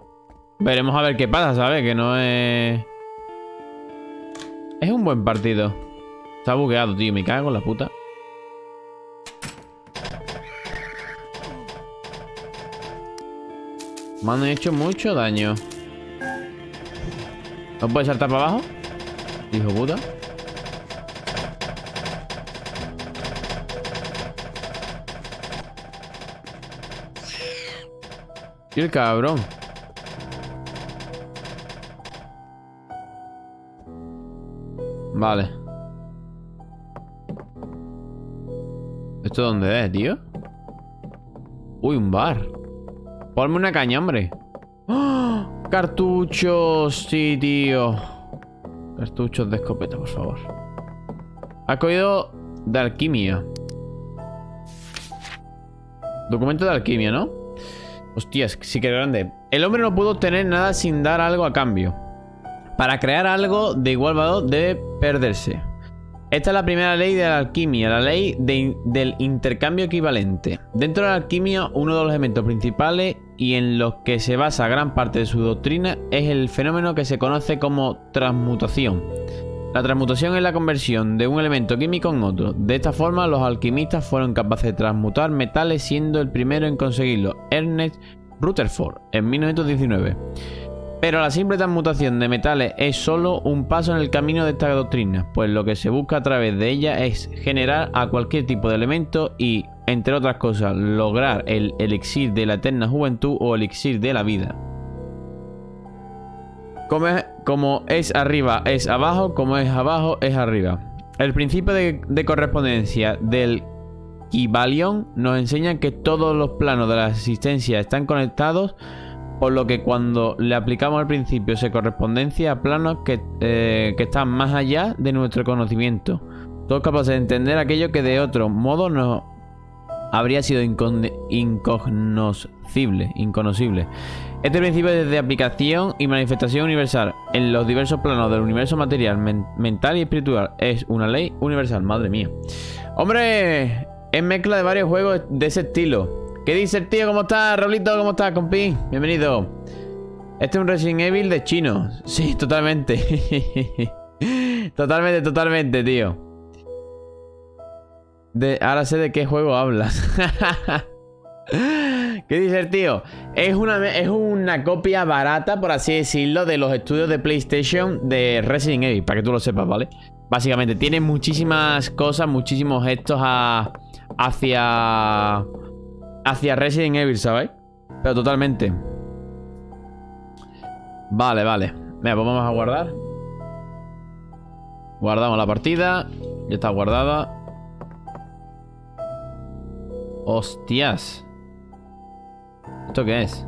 veremos a ver qué pasa, ¿sabes? Que no es... Es un buen partido. Está bugueado, tío, me cago en la puta. Mano, he hecho mucho daño. ¿No puede saltar para abajo? Hijo puta. Y el cabrón. Vale. ¿Esto dónde es, tío? Uy, un bar. Ponme una caña, hombre. ¡Oh! Cartuchos, sí, tío. Cartuchos de escopeta, por favor. Ha cogido de alquimia. Documento de alquimia, ¿no? Hostias, sí que grande. El hombre no pudo obtener nada sin dar algo a cambio. Para crear algo de igual valor debe perderse. Esta es la primera ley de la alquimia, la ley del intercambio equivalente. Dentro de la alquimia, uno de los elementos principales y en los que se basa gran parte de su doctrina es el fenómeno que se conoce como transmutación. La transmutación es la conversión de un elemento químico en otro. De esta forma, los alquimistas fueron capaces de transmutar metales siendo el primero en conseguirlo, Ernest Rutherford, en 1919. Pero la simple transmutación de metales es solo un paso en el camino de esta doctrina, pues lo que se busca a través de ella es generar a cualquier tipo de elemento y, entre otras cosas, lograr el elixir de la eterna juventud o elixir de la vida. Como es, arriba es abajo, como es abajo es arriba. El principio de, de correspondencia del Kybalion nos enseña que todos los planos de la existencia están conectados por lo que cuando le aplicamos al principio esa correspondencia a planos eh, que, están más allá de nuestro conocimiento. Todos capaces de entender aquello que de otro modo no habría sido incognoscible, inconocible. Este principio es de aplicación y manifestación universal en los diversos planos del universo material, mental y espiritual. Es una ley universal, madre mía. Hombre, es mezcla de varios juegos de ese estilo. ¿Qué dice el tío? ¿Cómo está, Raulito? ¿Cómo está, compi? Bienvenido. Este es un Resident Evil de chino. Sí, totalmente. (laughs) totalmente, totalmente, tío. Ahora sé de qué juego hablas. (laughs) ¿Qué dice el tío? Es una, es una copia barata, por así decirlo, de los estudios de PlayStation de Resident Evil, para que tú lo sepas, ¿vale? Básicamente, tiene muchísimas cosas, muchísimos gestos hacia hacia Resident Evil, ¿sabéis? Pero totalmente. Vale, vale. Venga, pues vamos a guardar. Guardamos la partida. Ya está guardada. Hostias. ¿Esto qué es?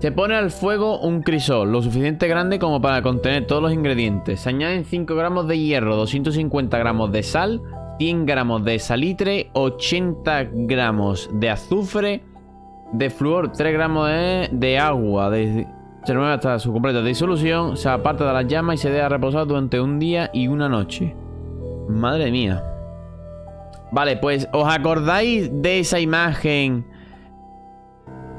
Se pone al fuego un crisol, lo suficiente grande como para contener todos los ingredientes. Se añaden 5 gramos de hierro, 250 gramos de sal, 100 gramos de salitre, 80 gramos de azufre, de flúor, 3 gramos de, agua. De, se remueve hasta su completa disolución, se aparta de las llamas y se deja reposar durante un día y una noche. Madre mía. Vale, pues, ¿os acordáis de esa imagen?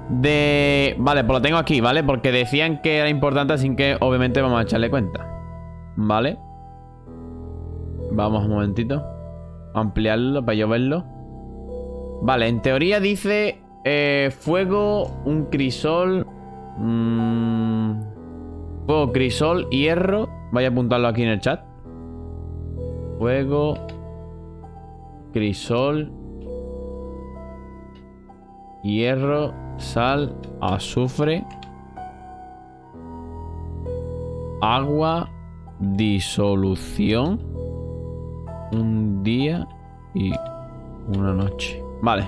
De... Vale, pues lo tengo aquí, ¿vale? Porque decían que era importante, así que obviamente vamos a echarle cuenta. ¿Vale? Vamos un momentito ampliarlo para yo verlo. Vale, en teoría dice eh, fuego, un crisol. Mmm, fuego, crisol, hierro. Voy a apuntarlo aquí en el chat. Fuego, crisol, hierro, sal, azufre, agua, disolución un día y una noche. Vale.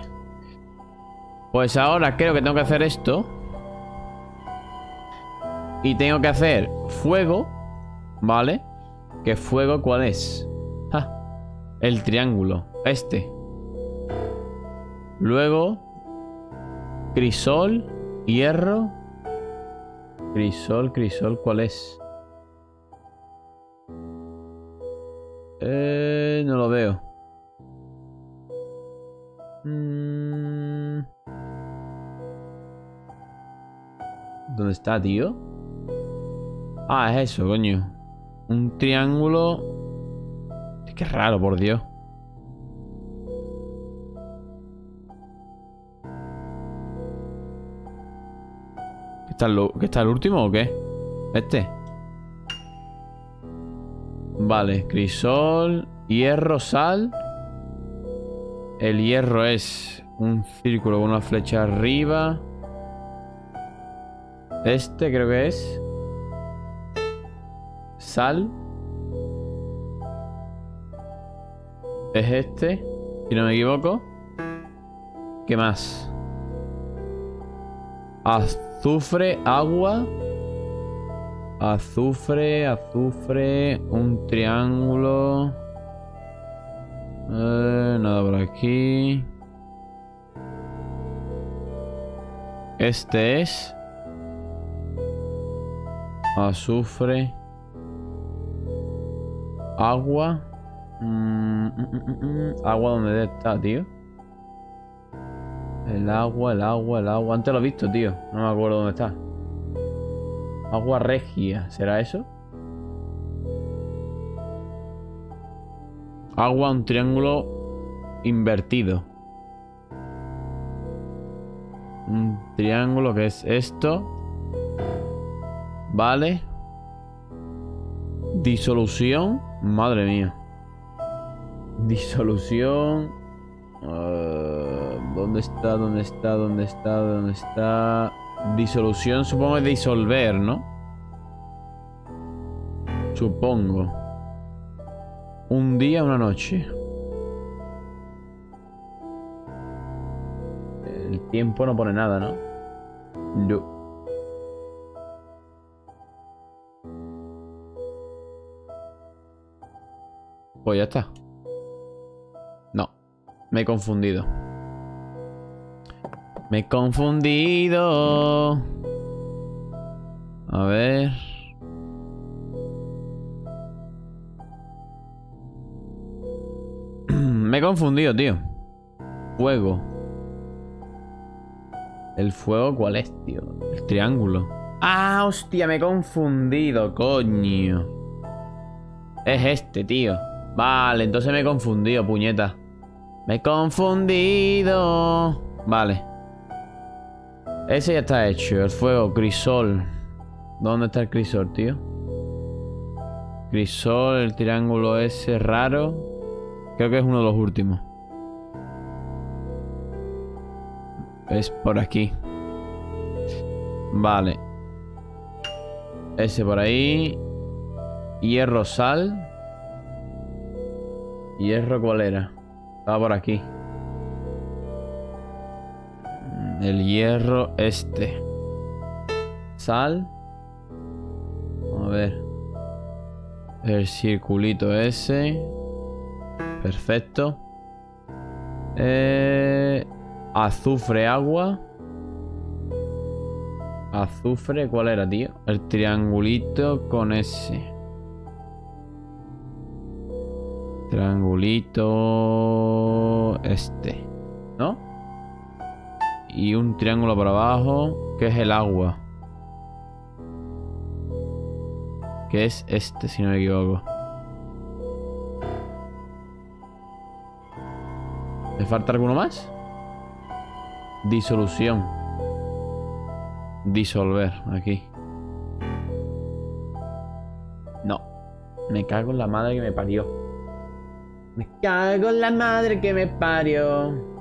Pues ahora creo que tengo que hacer esto. Y tengo que hacer fuego. ¿Vale? ¿Qué fuego cuál es? el triángulo. Este. Luego. Crisol. Hierro. Crisol, crisol, ¿cuál es? Eh, no lo veo. Mm. ¿Dónde está, tío? Ah, es eso, coño. Un triángulo. Que raro, por Dios. ¿Qué está, ¿Qué está el último o qué? ¿Este? Vale, crisol, hierro, sal. El hierro es un círculo con una flecha arriba. Este creo que es. Sal. Es este, si no me equivoco. ¿Qué más? Azufre, agua. Azufre, azufre, un triángulo. Eh, nada por aquí. Este es. Azufre. Agua. Mm, mm, mm, agua donde está, tío. El agua, el agua, el agua. Antes lo he visto, tío. No me acuerdo dónde está. Agua regia. ¿Será eso? Agua, un triángulo invertido. Un triángulo que es esto. Vale. Disolución. Madre mía. Disolución. Uh, ¿Dónde está? ¿Dónde está? ¿Dónde está? ¿Dónde está? Disolución, supongo es disolver, ¿no? Supongo. Un día, una noche. El tiempo no pone nada, ¿no? No. Pues ya está. No. Me he confundido. Me he confundido. A ver. (clears throat) Me he confundido, tío. Fuego. ¿El fuego cuál es, tío? El triángulo. Ah, hostia, me he confundido, coño. Es este, tío. Vale, entonces me he confundido, puñeta. Me he confundido. Vale. Ese ya está hecho. El fuego, crisol. ¿Dónde está el crisol, tío? Crisol, el triángulo ese raro. Creo que es uno de los últimos. Es por aquí. Vale. Ese por ahí. Hierro, sal. ¿Hierro cuál era? Estaba por aquí. El hierro este. Sal. A ver. El circulito ese. Perfecto. Eh, azufre, agua. Azufre, ¿cuál era, tío? El triangulito con ese. Triangulito... Este. ¿No? Y un triángulo por abajo, que es el agua. Que es este, si no me equivoco. ¿Me falta alguno más? Disolución. Disolver, aquí. No. Me cago en la madre que me parió. Me cago en la madre que me parió.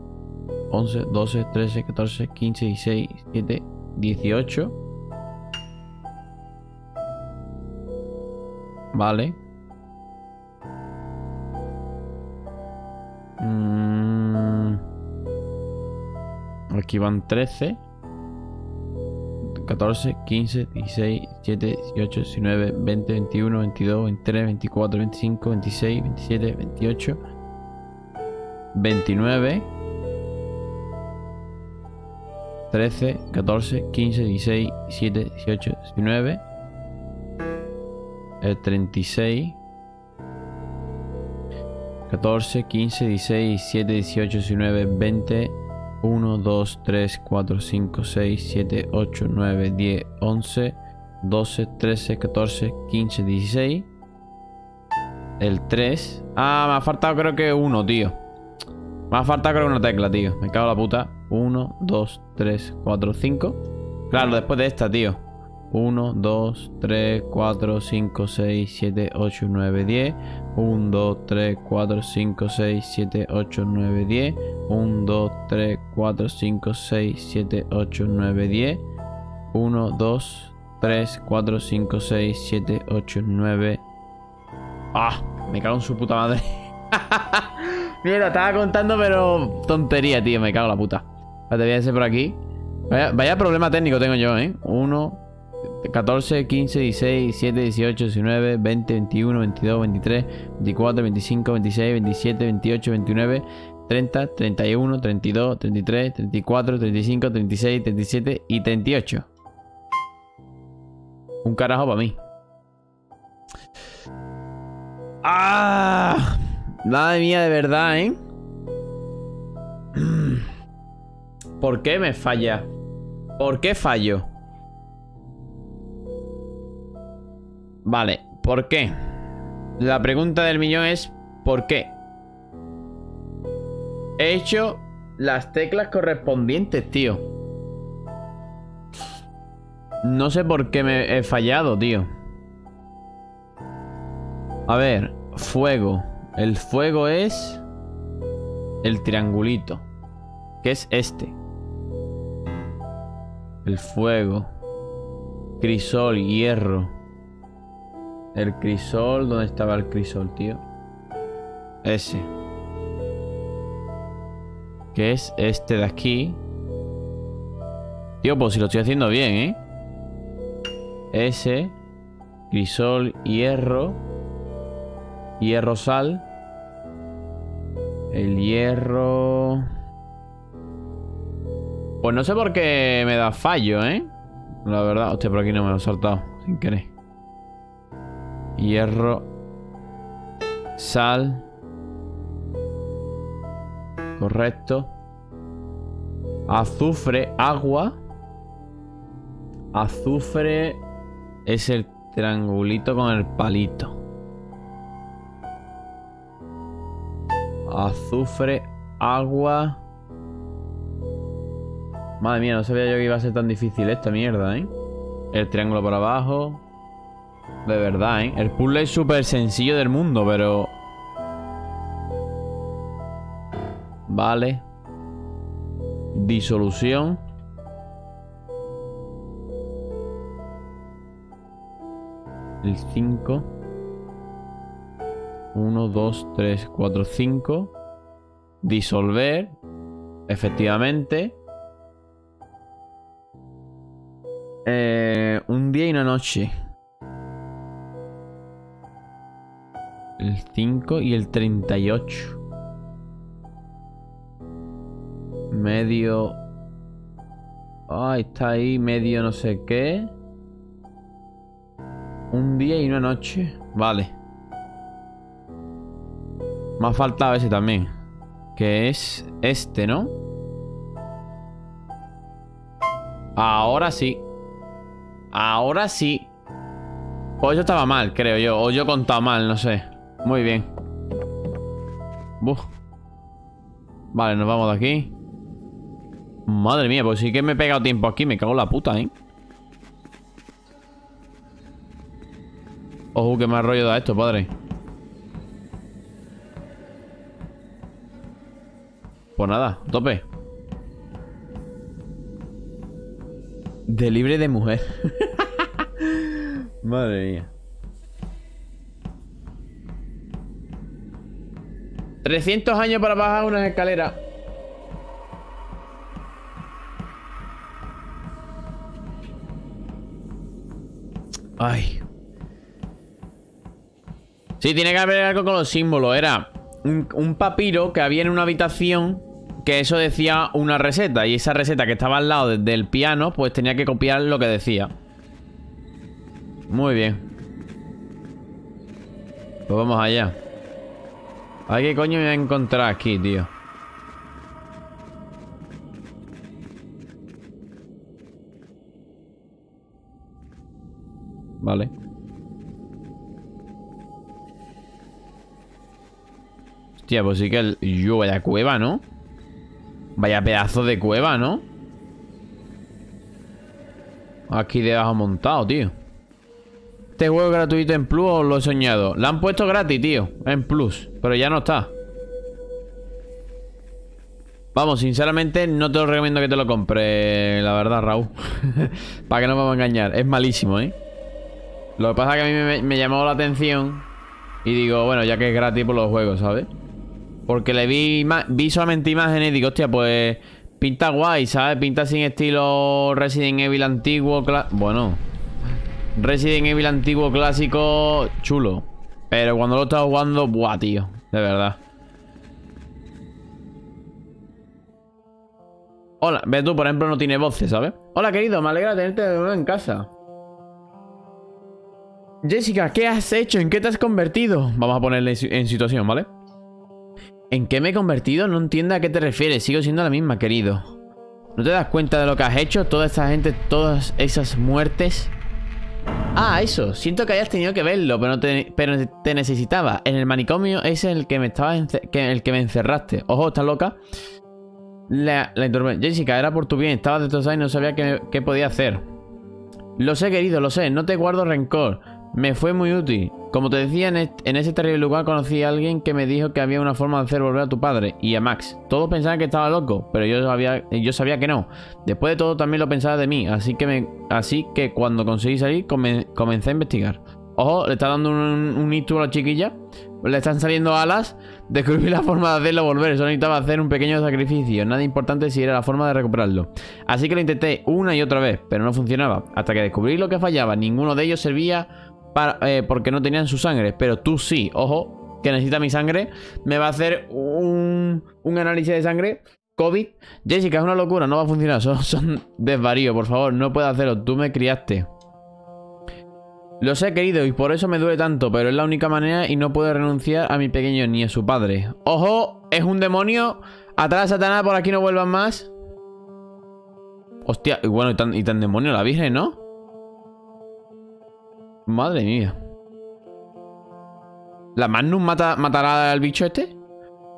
11, 12, 13, 14, 15, 16, 17, 18. Vale. Mm. Aquí van 13. 14, 15, 16, 17, 18, 19, 20, 21, 22, 23, 24, 25, 26, 27, 28, 29, 13, 14, 15, 16, 17, 18, 19, el 36, 14, 15, 16, 17, 18, 19, 20, 1, 2, 3, 4, 5, 6, 7, 8, 9, 10, 11, 12, 13, 14, 15, 16. El 3. Ah, me ha faltado creo que uno, tío. Me ha faltado creo una tecla, tío. Me cago en la puta. 1, 2, 3, 4, 5. Claro, después de esta, tío. 1, 2, 3, 4, 5, 6, 7, 8, 9, 10. 1, 2, 3, 4, 5, 6, 7, 8, 9, 10. 1, 2, 3, 4, 5, 6, 7, 8, 9, 10. 1, 2, 3, 4, 5, 6, 7, 8, 9. ¡Ah! Me cago en su puta madre. (laughs) Mira, estaba contando, pero tontería, tío. Me cago en la puta. Te voy a hacer por aquí. Vaya, vaya problema técnico tengo yo, ¿eh? 1, 14, 15, 16, 17, 18, 19, 20, 21, 22, 23, 24, 25, 26, 27, 28, 29, 30, 31, 32, 33, 34, 35, 36, 37 y 38. Un carajo para mí. ¡Ah! Madre mía, de verdad, ¿eh? (clears throat) ¿Por qué me falla? ¿Por qué fallo? Vale, ¿por qué? La pregunta del millón es ¿por qué? He hecho las teclas correspondientes, tío. No sé por qué me he fallado, tío. A ver, fuego. El fuego es el triangulito, que es este. El fuego. Crisol, hierro. El crisol, ¿dónde estaba el crisol, tío? Ese. Que es este de aquí. Tío, pues si lo estoy haciendo bien, ¿eh? Ese. Crisol, hierro. Hierro, sal. El hierro... Pues no sé por qué me da fallo, ¿eh? La verdad. Hostia, por aquí no me lo he saltado. Sin querer hierro, sal. Correcto. Azufre, agua. Azufre es el triangulito con el palito. Azufre, agua. Madre mía, no sabía yo que iba a ser tan difícil esta mierda, ¿eh? El triángulo por abajo. De verdad, ¿eh? El puzzle es súper sencillo del mundo, pero... Vale. Disolución. El 5. 1, 2, 3, 4, 5. Disolver. Efectivamente. Eh, un día y una noche. El 5 y el 38. Medio... Ay, está ahí, medio no sé qué. Un día y una noche. Vale. Me ha faltado ese también. Que es este, ¿no? Ahora sí. Ahora sí. O yo estaba mal, creo yo. O yo he contado mal, no sé. Muy bien. Vale, nos vamos de aquí. Madre mía, pues sí que me he pegado tiempo aquí. Me cago en la puta, ¿eh? Ojo, que más rollo da esto, padre. Pues nada, tope. De libre de mujer. Madre mía. 300 años para bajar una escalera. Ay. Sí, tiene que haber algo con los símbolos. Era un, papiro que había en una habitación que eso decía una receta y esa receta que estaba al lado del piano pues tenía que copiar lo que decía. Muy bien. Pues vamos allá. A ver qué coño me voy a encontrar aquí, tío. Vale. Hostia, pues sí que el... Yo, vaya cueva, ¿no? Vaya pedazo de cueva, ¿no? Aquí debajo montado, tío ¿Este juego gratuito en Plus o lo he soñado? Lo han puesto gratis, tío En Plus Pero ya no está Vamos, sinceramente no te lo recomiendo que te lo compre La verdad, Raúl (laughs) Para que no me vamos a engañar Es malísimo, ¿eh? Lo que pasa es que a mí me, llamó la atención Y digo, bueno, ya que es gratis por los juegos, ¿sabes? Porque le vi, vi solamente imágenes y digo, hostia, pues Pinta guay, ¿sabes? Pinta sin estilo Resident Evil antiguo. Bueno. Resident Evil antiguo clásico chulo. Pero cuando lo estaba jugando, buah, tío. De verdad. Hola, ves tú, por ejemplo, no tiene voces, ¿sabes? Hola, querido, me alegra tenerte de nuevo en casa. Jessica, ¿qué has hecho? ¿En qué te has convertido? Vamos a ponerle en situación, ¿vale? ¿En qué me he convertido? No entiendo a qué te refieres. Sigo siendo la misma, querido. ¿No te das cuenta de lo que has hecho? Toda esa gente, todas esas muertes. Ah, eso. Siento que hayas tenido que verlo, pero, te, pero te necesitaba. En el manicomio es el que me estaba el que me encerraste. Ojo, ¿estás loca? La, la Jessica, era por tu bien. Estaba destrozada y no sabía qué, qué podía hacer. Lo sé, querido, lo sé. No te guardo rencor. Me fue muy útil. Como te decía, en, ese terrible lugar conocí a alguien que me dijo que había una forma de hacer volver a tu padre y a Max. Todos pensaban que estaba loco, pero yo sabía, yo sabía que no. Después de todo también lo pensaba de mí, así que, me, así que cuando conseguí salir comencé a investigar. Ojo, le está dando un, un hito a la chiquilla. Le están saliendo alas. Descubrí la forma de hacerlo volver. Solo necesitaba hacer un pequeño sacrificio. Nada importante si era la forma de recuperarlo. Así que lo intenté una y otra vez, pero no funcionaba. Hasta que descubrí lo que fallaba. Ninguno de ellos servía eh, porque no tenían su sangre. Pero tú sí, ojo, que necesita mi sangre. Me va a hacer un, un análisis de sangre. COVID. Jessica, es una locura, no va a funcionar. Son, (laughs) son desvaríos, por favor, no puedo hacerlo. Tú me criaste. Lo sé, querido, y por eso me duele tanto, pero es la única manera y no puedo renunciar a mi pequeño ni a su padre. ¡Ojo! ¡Es un demonio! ¡Atrás, Satanás! Por aquí no vuelvan más. Hostia, y bueno, y tan, y tan demonio la Virgen, ¿no? Madre mía. ¿La Magnum mata, matará al bicho este?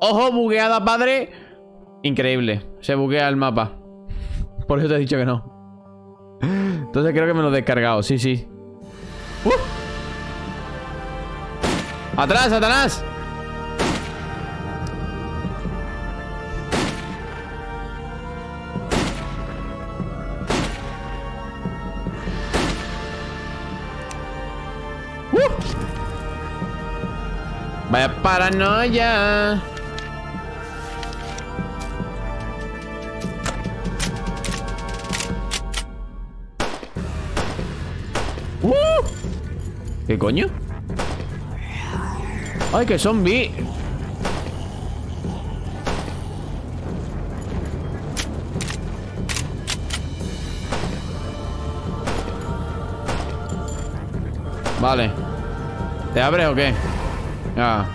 ¡Ojo! Bugueada, padre. Increíble. Se buguea el mapa. (laughs) Por eso te he dicho que no. Entonces creo que me lo he descargado. Sí, sí. ¡Uh! ¡Atrás, Satanás! Vaya paranoia. Uh. ¿Qué coño? ¡Ay, que zombie! Vale. ¿Te abre o qué? Ah.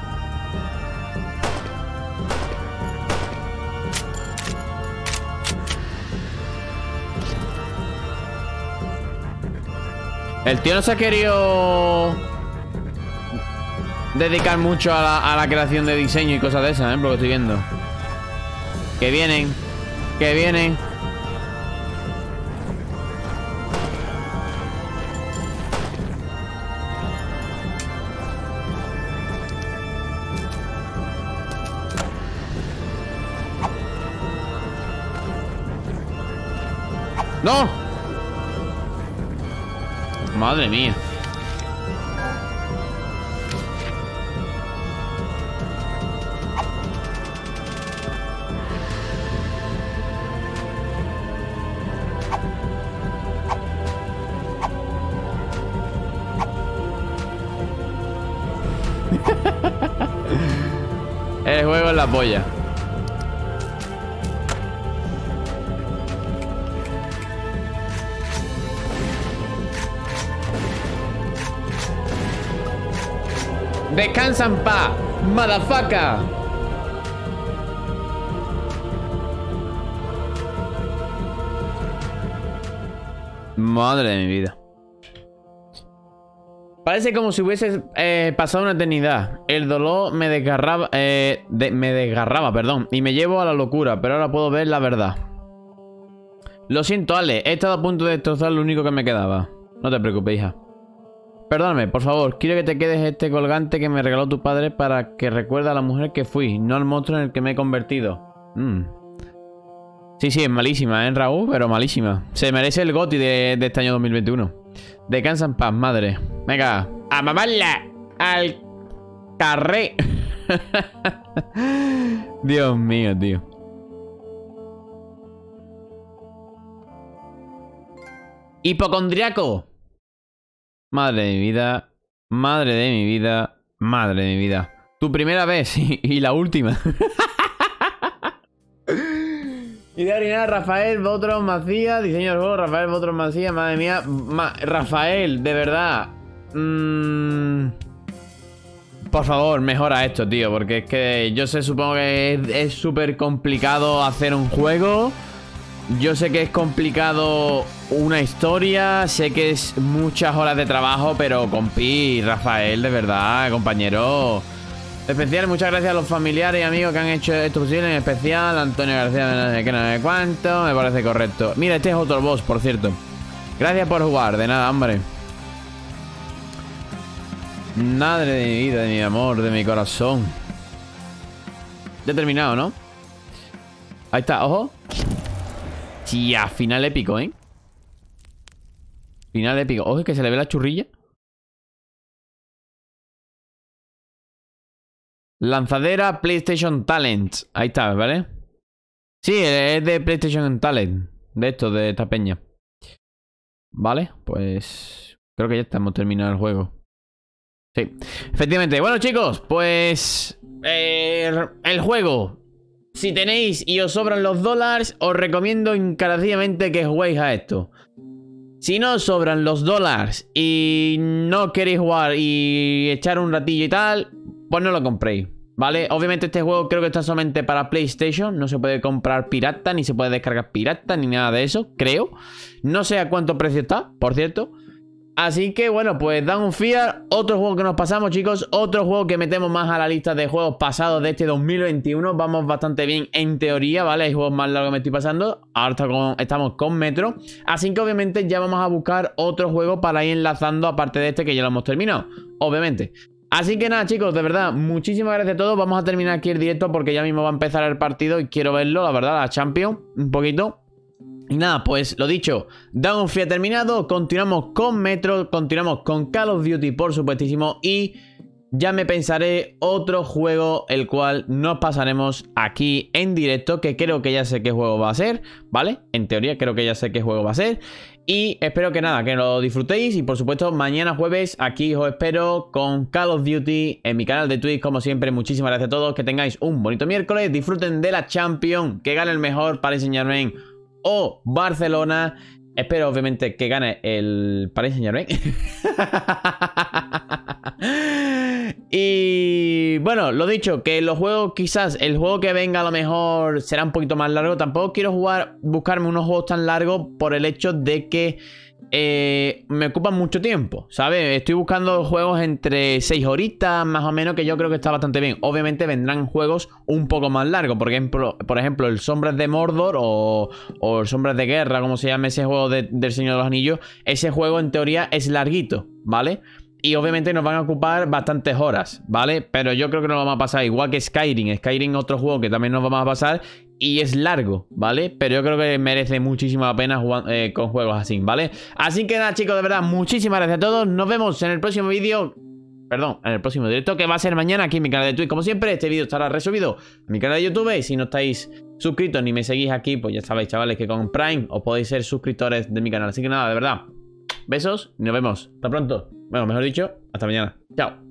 El tío no se ha querido dedicar mucho a la, creación de diseño y cosas de esas, ¿eh? Por lo que estoy viendo. Que vienen, que vienen. El juego es la polla. Descansan pa, motherfucker. Madre de mi vida. Parece como si hubiese eh, pasado una eternidad. El dolor me desgarraba, eh, me desgarraba, perdón. Y me llevo a la locura, pero ahora puedo ver la verdad. Lo siento, Ale. He estado a punto de destrozar lo único que me quedaba. No te preocupes, hija. Perdóname, por favor. Quiero que te quedes este colgante que me regaló tu padre para que recuerde a la mujer que fui, no al monstruo en el que me he convertido. Mm. Sí, sí, es malísima, ¿eh, Raúl? Pero malísima. Se merece el goti de, de este año 2021. Descansa en paz, madre. Venga, a mamarla al carré. (laughs) Dios mío, tío. Hipocondriaco. Madre de mi vida. Madre de mi vida. Madre de mi vida. Tu primera vez (laughs) y, la última. (laughs) Idea original, Rafael Botros Macías. Diseño del juego, Rafael Botros Macías. Madre mía. Rafael, de verdad. Mm, por favor, mejora esto, tío. Porque es que yo sé, supongo que es súper complicado hacer un juego. Yo sé que es complicado una historia, sé que es muchas horas de trabajo, pero compi, Rafael, de verdad, compañero. Especial, muchas gracias a los familiares y amigos que han hecho esto posible, en especial Antonio García, que no sé cuánto, me parece correcto. Mira, este es otro boss, por cierto. Gracias por jugar, de nada, hombre. Madre de mi vida, de mi amor, de mi corazón. Ya terminado, ¿no? Ahí está, ojo. Tía, final épico, ¿eh? Final épico. Ojo, es que se le ve la churrilla. Lanzadera PlayStation Talent. Ahí está, ¿vale? Sí, es de PlayStation Talent. De esto, de esta peña. Vale, pues... Creo que ya estamos terminando el juego. Sí, efectivamente. Bueno, chicos, pues... Eh, el juego si tenéis y os sobran los dólares, os recomiendo encarecidamente que juguéis a esto. Si no os sobran los dólares y no queréis jugar y echar un ratillo y tal, pues no lo compréis. ¿Vale? Obviamente este juego creo que está solamente para PlayStation. No se puede comprar pirata, ni se puede descargar pirata, ni nada de eso, creo. No sé a cuánto precio está, por cierto. Así que bueno, pues un Fear, otro juego que nos pasamos chicos, otro juego que metemos más a la lista de juegos pasados de este 2021, vamos bastante bien en teoría, ¿vale? Hay juegos más largos que me estoy pasando, ahora estamos con Metro, así que obviamente ya vamos a buscar otro juego para ir enlazando aparte de este que ya lo hemos terminado, obviamente. Así que nada chicos, de verdad, muchísimas gracias a todos, vamos a terminar aquí el directo porque ya mismo va a empezar el partido y quiero verlo, la verdad, la Champions, un poquito. Y nada, pues lo dicho, Down of terminado, continuamos con Metro, continuamos con Call of Duty por supuestísimo y ya me pensaré otro juego el cual nos pasaremos aquí en directo, que creo que ya sé qué juego va a ser, ¿vale? En teoría creo que ya sé qué juego va a ser. Y espero que nada, que lo disfrutéis. Y por supuesto mañana jueves aquí os espero con Call of Duty en mi canal de Twitch, como siempre, muchísimas gracias a todos, que tengáis un bonito miércoles, disfruten de la Champion, que gane el mejor para enseñarme en o Barcelona. Espero obviamente que gane el Paris Saint Germain. (laughs) y bueno, lo dicho, que los juegos quizás el juego que venga a lo mejor será un poquito más largo. Tampoco quiero jugar, buscarme unos juegos tan largos por el hecho de que eh, me ocupan mucho tiempo, ¿sabes? Estoy buscando juegos entre 6 horitas, más o menos, que yo creo que está bastante bien. Obviamente vendrán juegos un poco más largos, por ejemplo, el Sombras de Mordor o, el Sombras de Guerra, como se llama ese juego del Señor de los Anillos. Ese juego en teoría es larguito, ¿vale? Y obviamente nos van a ocupar bastantes horas, ¿vale? Pero yo creo que nos vamos a pasar igual que Skyrim. Skyrim otro juego que también nos vamos a pasar y es largo, ¿vale? Pero yo creo que merece muchísimo la pena jugar eh, con juegos así, ¿vale? Así que nada, chicos, de verdad, muchísimas gracias a todos. Nos vemos en el próximo vídeo. Perdón, en el próximo directo que va a ser mañana aquí en mi canal de Twitch. Como siempre, este vídeo estará resubido en mi canal de YouTube. Y si no estáis suscritos ni me seguís aquí, pues ya sabéis, chavales, que con Prime os podéis ser suscriptores de mi canal. Así que nada, de verdad, besos y nos vemos. Hasta pronto. Bueno, mejor dicho, hasta mañana. Chao.